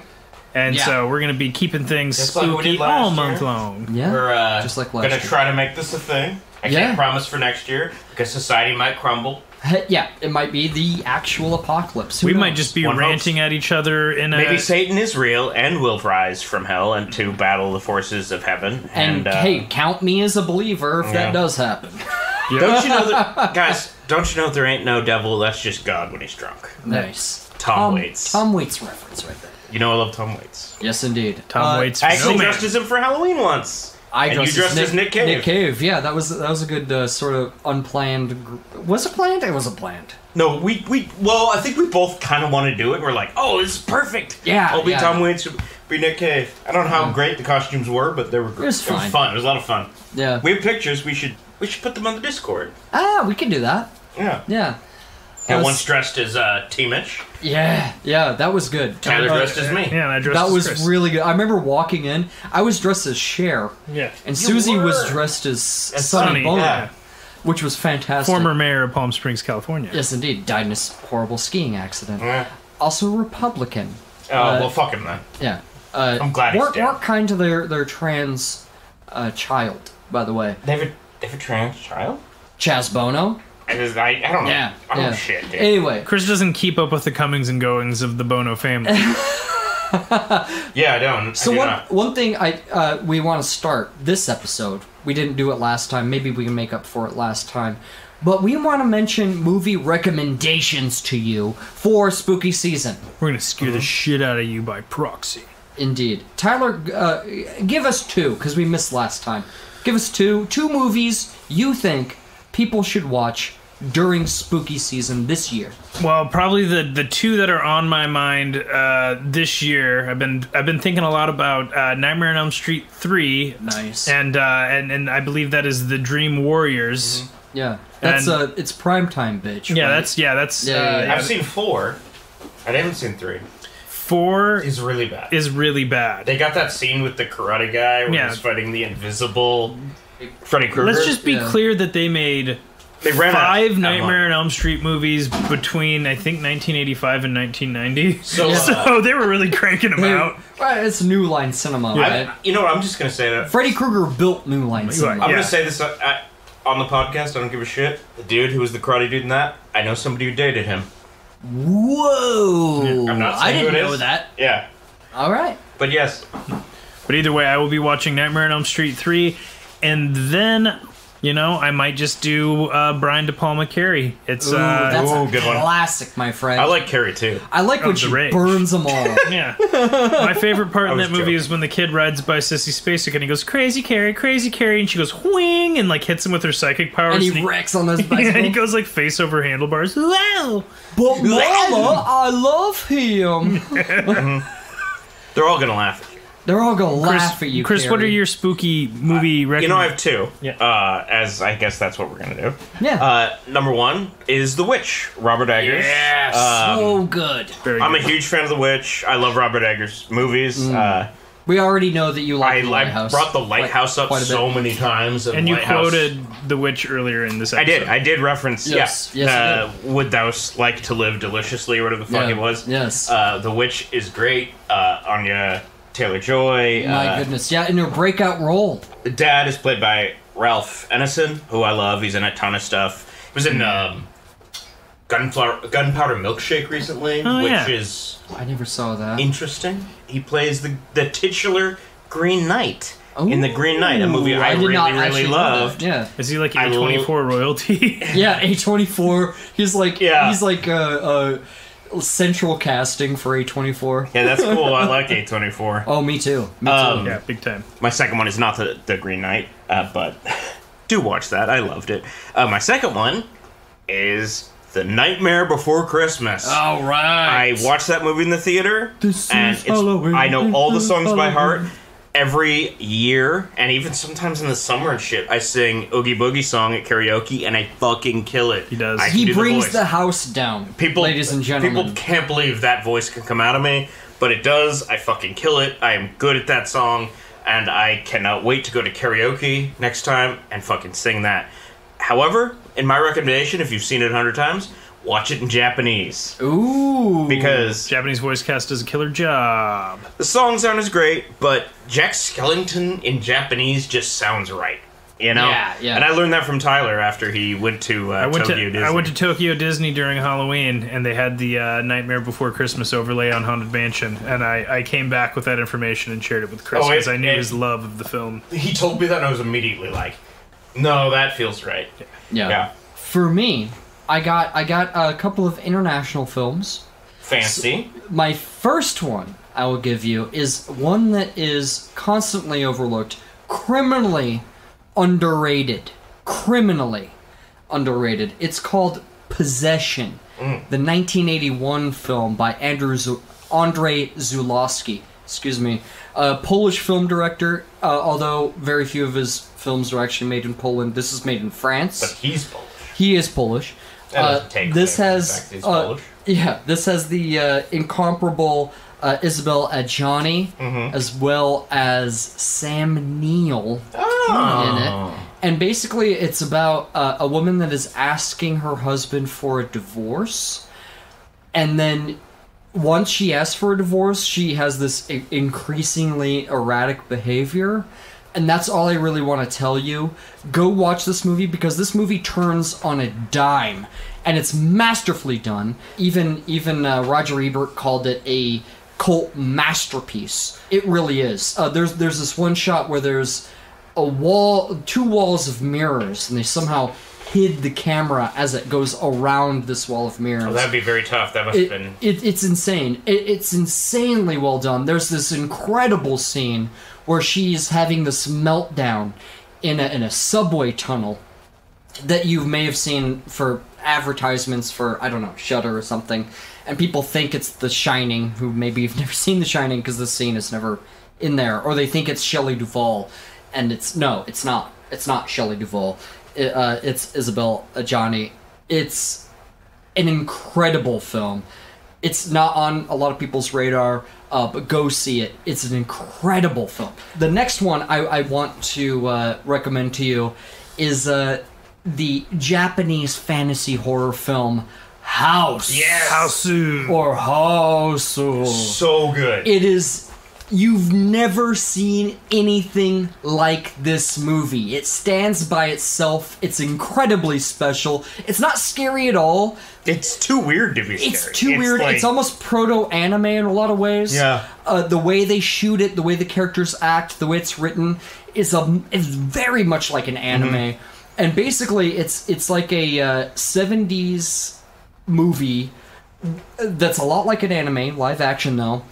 And Yeah. so we're gonna be keeping things Just spooky did last all month long. Yeah. We're uh, Just like last gonna try to make this a thing. I Yeah. can't promise for next year because society might crumble. He- [laughs] Yeah, it might be the actual apocalypse. Who We might just be One ranting hopes. at each other in a. Maybe Satan is real and will rise from hell and to battle the forces of heaven. And, And, uh, hey, count me as a believer if Yeah. that does happen. don't you know that, [laughs] guys? Don't you know there ain't no devil? That's just God when he's drunk. Nice. Tom Waits. Tom Waits reference right there. You know I love Tom Waits. Yes, indeed. Tom Uh, Waits. I actually No man. dressed as him for Halloween once. I And you dressed as Nick Cave. Nick Cave. Yeah, that was that was a good uh, sort of unplanned. Gr- was it planned? It was a planned. No, we we well, I think we both kind of want to do it. We're like, oh, this is perfect. Yeah, I'll be yeah. Tom Waits, be Nick Cave. I don't know how great the costumes were, but they were. It was fine. fun. It was a lot of fun. Yeah. We have pictures. We should we should put them on the Discord. ah, we can do that. Yeah. Yeah. And That once dressed as uh, Teamish. Yeah, yeah, that was good. Tyler Uh, dressed as me. Yeah, and I dressed that as was Chris. really good. I remember walking in. I was dressed as Cher, Yeah. and You Susie was were. dressed as As Sonny Sonny, Bono, yeah. which was fantastic. Former mayor of Palm Springs, California. Yes, indeed. Died in a s- horrible skiing accident. Yeah. Also a Republican. Oh Uh, well, fuck him then. Yeah. Uh, I'm glad he's weren't, dead. weren't kind to their their trans uh, child, by the way. They have a they have a trans child. Chaz Bono. I just I, I don't know. Yeah. I don't yeah. shit, dude. Anyway, Chris doesn't keep up with the comings and goings of the Bono family. [laughs] yeah, I don't. so I do one not. one thing I uh, we want to start this episode. We didn't do it last time. Maybe we can make up for it last time. But we want to mention movie recommendations to you for spooky season. We're gonna scare the shit out of you by proxy. Indeed. Tyler, uh, give us two, because we missed last time. Give us two. Two movies you think people should watch during spooky season this year. Well, probably the the two that are on my mind uh, this year. I've been I've been thinking a lot about uh, Nightmare on Elm Street three, Nice. and uh, and and I believe that is the Dream Warriors. yeah. That's and- uh it's prime time, bitch. Yeah, right? that's yeah, that's Yeah, uh, yeah, yeah. I've seen four. I haven't seen three. four It's really bad. is really bad. They got that scene with the karate guy where Yeah. he's fighting the invisible Freddy Krueger. Let's just be Yeah. clear that they made they ran five of Nightmare money. on Elm Street movies between I think 1985 and 1990. [laughs] So, uh, So they were really cranking them out. Well, it's New Line Cinema, right? I, you know what? I'm just gonna say that. Freddy Krueger built New Line are. Cinema. I'm Yeah. gonna say this uh, I, on the podcast. I don't give a shit. The dude who was the karate dude in that, I know somebody who dated him. Whoa! I'm not I didn't it know is. that. Yeah, All right. but yes, But either way, I will be watching Nightmare on Elm Street 3, and then, you know, I might just do uh, Brian De Palma Carrie. It's, Ooh, uh, that's ooh, a good one. classic, my friend. I like Carrie too. I like when she rage. burns them all. [laughs] yeah. My favorite part [laughs] in was that movie is when the kid rides by Sissy Spacek and he goes, Crazy Carrie, Crazy Carrie, and she goes, Whing, and like hits him with her psychic powers. and he and he- wrecks on [laughs] those yeah, bicycle. he goes like face over handlebars. Wow! but mama, I love him. They're all gonna laugh at you. They're all gonna Chris, laugh at you. Chris, what are your spooky movie You know, I have two. Yeah. Uh, as I guess that's what we're gonna do. Yeah. Uh, number one is The Witch, Robert Eggers. Yes. Um, so good. Very I'm a huge fan of The Witch. I love Robert Eggers movies. Mm. Uh, We already know that you like I, the I lighthouse. brought The quite- Lighthouse up quite a bit. so many times. and you Lighthouse- quoted The Witch earlier in this I did. I did reference. Yes, yeah. yes, uh, Would thou like to live deliciously, or whatever the fuck Yeah, it was. yes. Uh, the Witch is great. Uh, Anya Taylor Joy. My uh, goodness, yeah, in her breakout role. Dad is played by Ralph Ineson, who I love. He's in a ton of stuff. He was in um, Gunflower, Gunpowder Milkshake recently, Oh, which yeah. is I never saw that. interesting. He plays the the titular Green Knight in the Green Knight, a movie Ooh, I, did really not really actually loved. Yeah, Is he like A twenty four royalty? [laughs] yeah. A twenty four. He's like Yeah. he's like uh, uh, central casting for A twenty four. Yeah, that's cool. I like A twenty four. Oh, me too. Me Um, too. yeah, big time. My second one is not the, the Green Knight, uh, but [laughs] do watch that. I loved it. Uh, my second one is The Nightmare Before Christmas. All right. I watched that movie in the theater, This and is it's, Halloween, I know all the this is songs by heart. Halloween. Every year, and even sometimes in the summer and shit, I sing Oogie Boogie song at karaoke, and I fucking kill it. He does. I can he do brings voice. the, house down, people, ladies and gentlemen. People can't believe that voice can come out of me, but it does. I fucking kill it. I am good at that song, and I cannot wait to go to karaoke next time and fucking sing that. However, in my recommendation, if you've seen it a hundred times, watch it in Japanese Ooh, because Japanese voice cast does a killer job. the songs aren't as great, but Jack Skellington in Japanese just sounds right. You know, Yeah, yeah. And I learned that from Tyler after he went to uh, I went Tokyo to Disney. I went to Tokyo Disney during Halloween, and they had the uh, Nightmare Before Christmas overlay on Haunted Mansion, and I, I came back with that information and shared it with Chris Oh, because I knew it- his love of the film. he told me that, and I was immediately like, "No, that feels right." yeah. Yeah. For me, I got I got a couple of international films. Fancy. My first one I will give you is one that is constantly overlooked, criminally underrated. Criminally underrated. It's called Possession, the 1981 film by Andrew Z- Andrei Zulawski. Excuse me, a Polish film director. Uh, although very few of his films are actually made in Poland, this is made in France. But he's Polish. He is Polish. Uh, this has uh, yeah, this has the uh, incomparable uh, Isabelle Adjani Mm-hmm. as well as Sam Neill in it. And basically, it's about uh, a woman that is asking her husband for a divorce, and then once she asks for a divorce, she has this i- increasingly erratic behavior. And that's all I really want to tell you. Go watch this movie because this movie turns on a dime, and it's masterfully done. Even even uh, Roger Ebert called it a cult masterpiece. It really is. Uh, there's there's this one shot where there's a wall, two walls of mirrors, and they somehow hid the camera as it goes around this wall of mirrors Oh, that'd be very tough. That must it, have been. it, it's insane. It, it's insanely well done. There's this incredible scene where she's having this meltdown in a, in a subway tunnel that you may have seen for advertisements for I don't know Shutter or something, and people think it's The Shining, who maybe you've [laughs] never seen The Shining because the scene is never in there, or they think it's Shelley Duvall, and it's no, it's not. It's not Shelley Duvall. It, uh, it's Isabelle Adjani. It's an incredible film. It's not on a lot of people's radar, uh, but go see it. It's an incredible film. The next one I, I want to uh, recommend to you is uh, the Japanese fantasy horror film House. Yes. Hausu. Or House. So good. It is. You've never seen anything like this movie. It stands by itself. It's incredibly special. It's not scary at all. it's too weird to be scary. It's too weird. like- it's almost proto anime in a lot of ways. Yeah. Uh, the way they shoot it, the way the characters act, the way it's written is a is very much like an anime. Mm-hmm. And basically, it's it's like a uh, '70s movie that's a lot like an anime, live action though.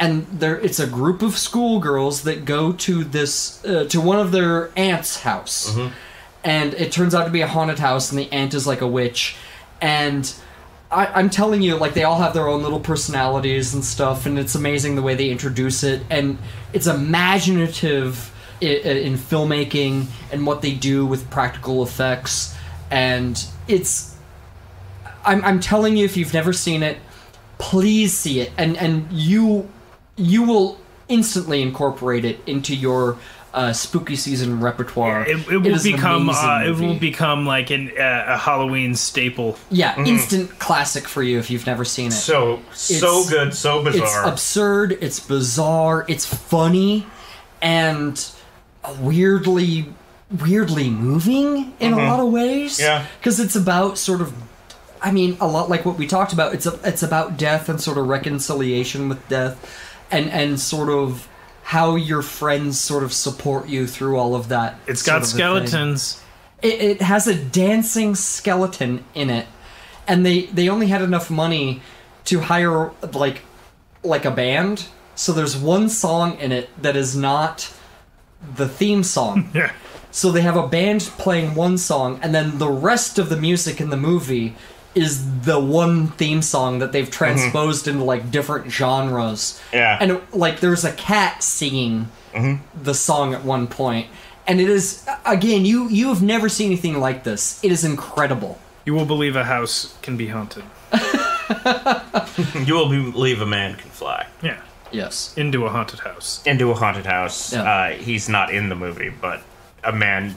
And there, it's a group of schoolgirls that go to this uh, to one of their aunt's house, and it turns out to be a haunted house, and the aunt is like a witch, and I, I'm telling you, like they all have their own little personalities and stuff, and it's amazing the way they introduce it, and it's imaginative i- i- in filmmaking and what they do with practical effects, and it's. I'm, I'm telling you, if you've never seen it, please see it, and and you you will instantly incorporate it into your uh, spooky season repertoire. It, it will is an become uh, it will become like an, uh, a Halloween staple. yeah, instant classic for you if you've never seen it. So so It's- good, so bizarre. it's bizarre. absurd, it's bizarre, it's funny, and weirdly weirdly moving in a lot of ways. Mm-hmm. Yeah. because it's about sort of. I mean, a lot like what we talked about. It's a, it's about death and sort of reconciliation with death, and and sort of how your friends sort of support you through all of that. It's got of a thing skeletons. it, it has a dancing skeleton in it and they they only had enough money to hire like like a band so there's one song in it that is not the theme song [laughs] Yeah. so they have a band playing one song and then the rest of the music in the movie is the one theme song that they've transposed into like different genres Yeah. and like there's a cat singing the song at one point and it is again you you have never seen anything like this it is incredible You will believe a house can be haunted. [laughs] you will believe a man can fly Yeah. yes Into a haunted house. into a haunted house. Yeah. Uh, he's not in the movie, but a man.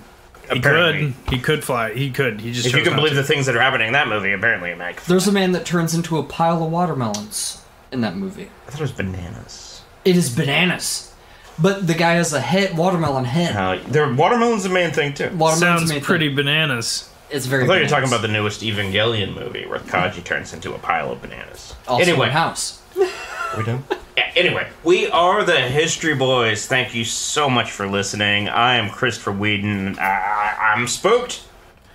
He apparently, could. He could fly. He could. He just. If you can believe to. the things that are happening in that movie, apparently a man. There's a man that turns into a pile of watermelons in that movie I thought it was bananas. it is bananas but the guy has a head watermelon head Uh, there, watermelon's the main thing too. watermelon's sounds main pretty thing. bananas. it's very I thought you were talking about the newest Evangelion movie where Kaji turns into a pile of bananas. also anyway, in house Are we done? [laughs] Yeah, anyway, we are the History Boys. Thank you so much for listening. I am Christopher Whedon. I, I, I'm spooked.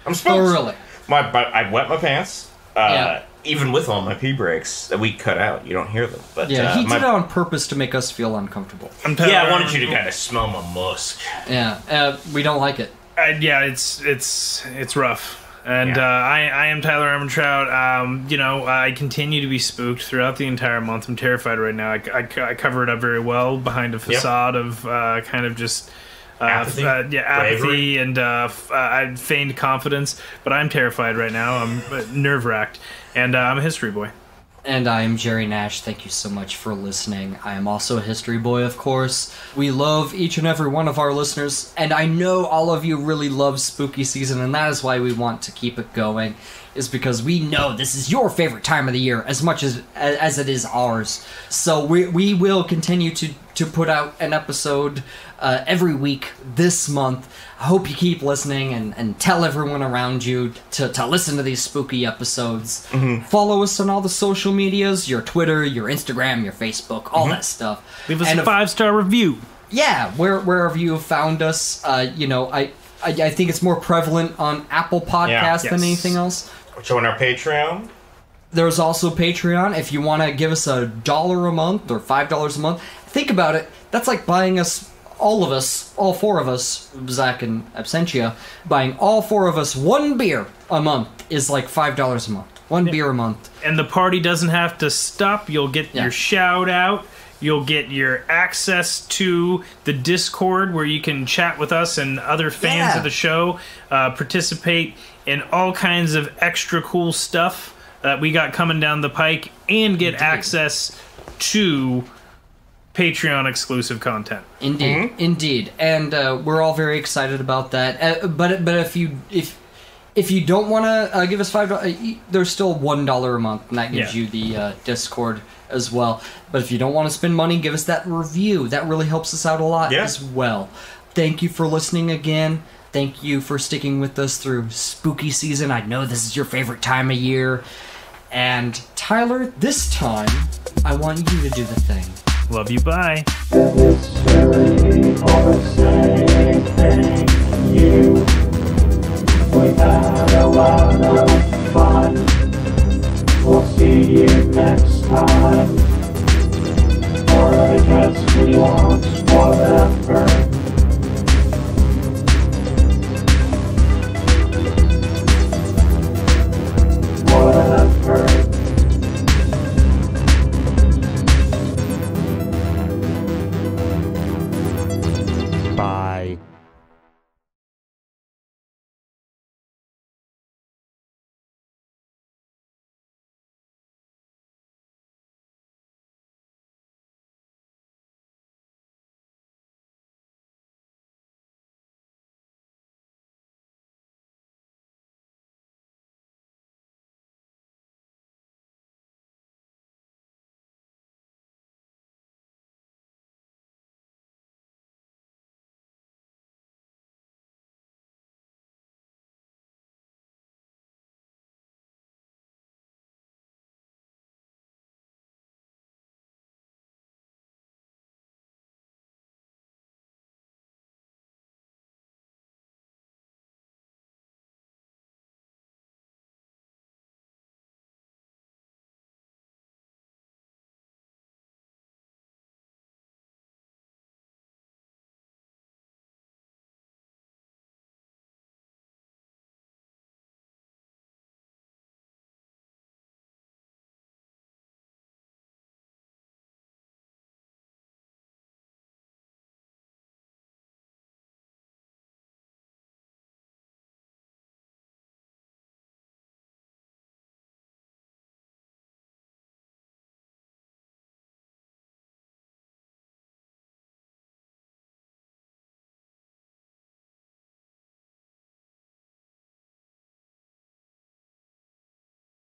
I'm spooked. oh really My, my, I wet my pants. Uh, Yeah. Even with all my pee breaks that we cut out, you don't hear them. But yeah uh, he my- did it on purpose to make us feel uncomfortable I'm Yeah, I wanted you to [laughs] kind of smell my musk. yeah uh, we don't like it Uh, yeah, it's it's it's rough. And Yeah. uh, I I am Tyler Armentrout. Um, you know, I continue to be spooked throughout the entire month. I'm terrified right now. I, I, I cover it up very well behind a facade of uh, kind of just. Uh, Apathy? uh, yeah, apathy Bravery? and uh, f- uh, feigned confidence, but I'm terrified right now. I'm nerve wracked, and uh, I'm a history boy. And I am Jerry Nash. Thank you so much for listening. I am also a history boy, of course. We love each and every one of our listeners, and I know all of you really love spooky season, and that is why we want to keep it going. Is because we know this is your favorite time of the year as much as as it is ours. So we we will continue to to put out an episode uh, every week this month. I hope you keep listening and, and tell everyone around you to, to listen to these spooky episodes. Follow us on all the social medias your Twitter, your Instagram, your Facebook, all that stuff. Leave us And a five star review. yeah, where, wherever you have found us, uh, you know, I, I I think it's more prevalent on Apple Podcasts than Yes. anything else. Join our Patreon. There's also Patreon. If you want to give us a dollar a month or five dollars a month, think about it. That's like buying us, all of us, all four of us, Zach and Absentia, buying all four of us one beer a month is like five dollars a month. One beer a month. and the party doesn't have to stop. You'll get Yeah. your shout out. You'll get your access to the Discord where you can chat with us and other fans Yeah. of the show, uh, participate in all kinds of extra cool stuff that we got coming down the pike, and get access to Patreon exclusive content. Indeed, indeed, and uh, we're all very excited about that. Uh, but but if you if if you don't want to uh, give us five dollars, there's still one dollar a month, and that gives Yeah. you the uh, Discord as well. But if you don't want to spend money, give us that review. That really helps us out a lot Yeah. as well. Thank you for listening again. Thank you for sticking with us through spooky season. I know this is your favorite time of year. And Tyler, this time I want you to do the thing. Love you. Bye. All the same thing, you a lot of fun. We'll see you next time. Or I guess we won't forever.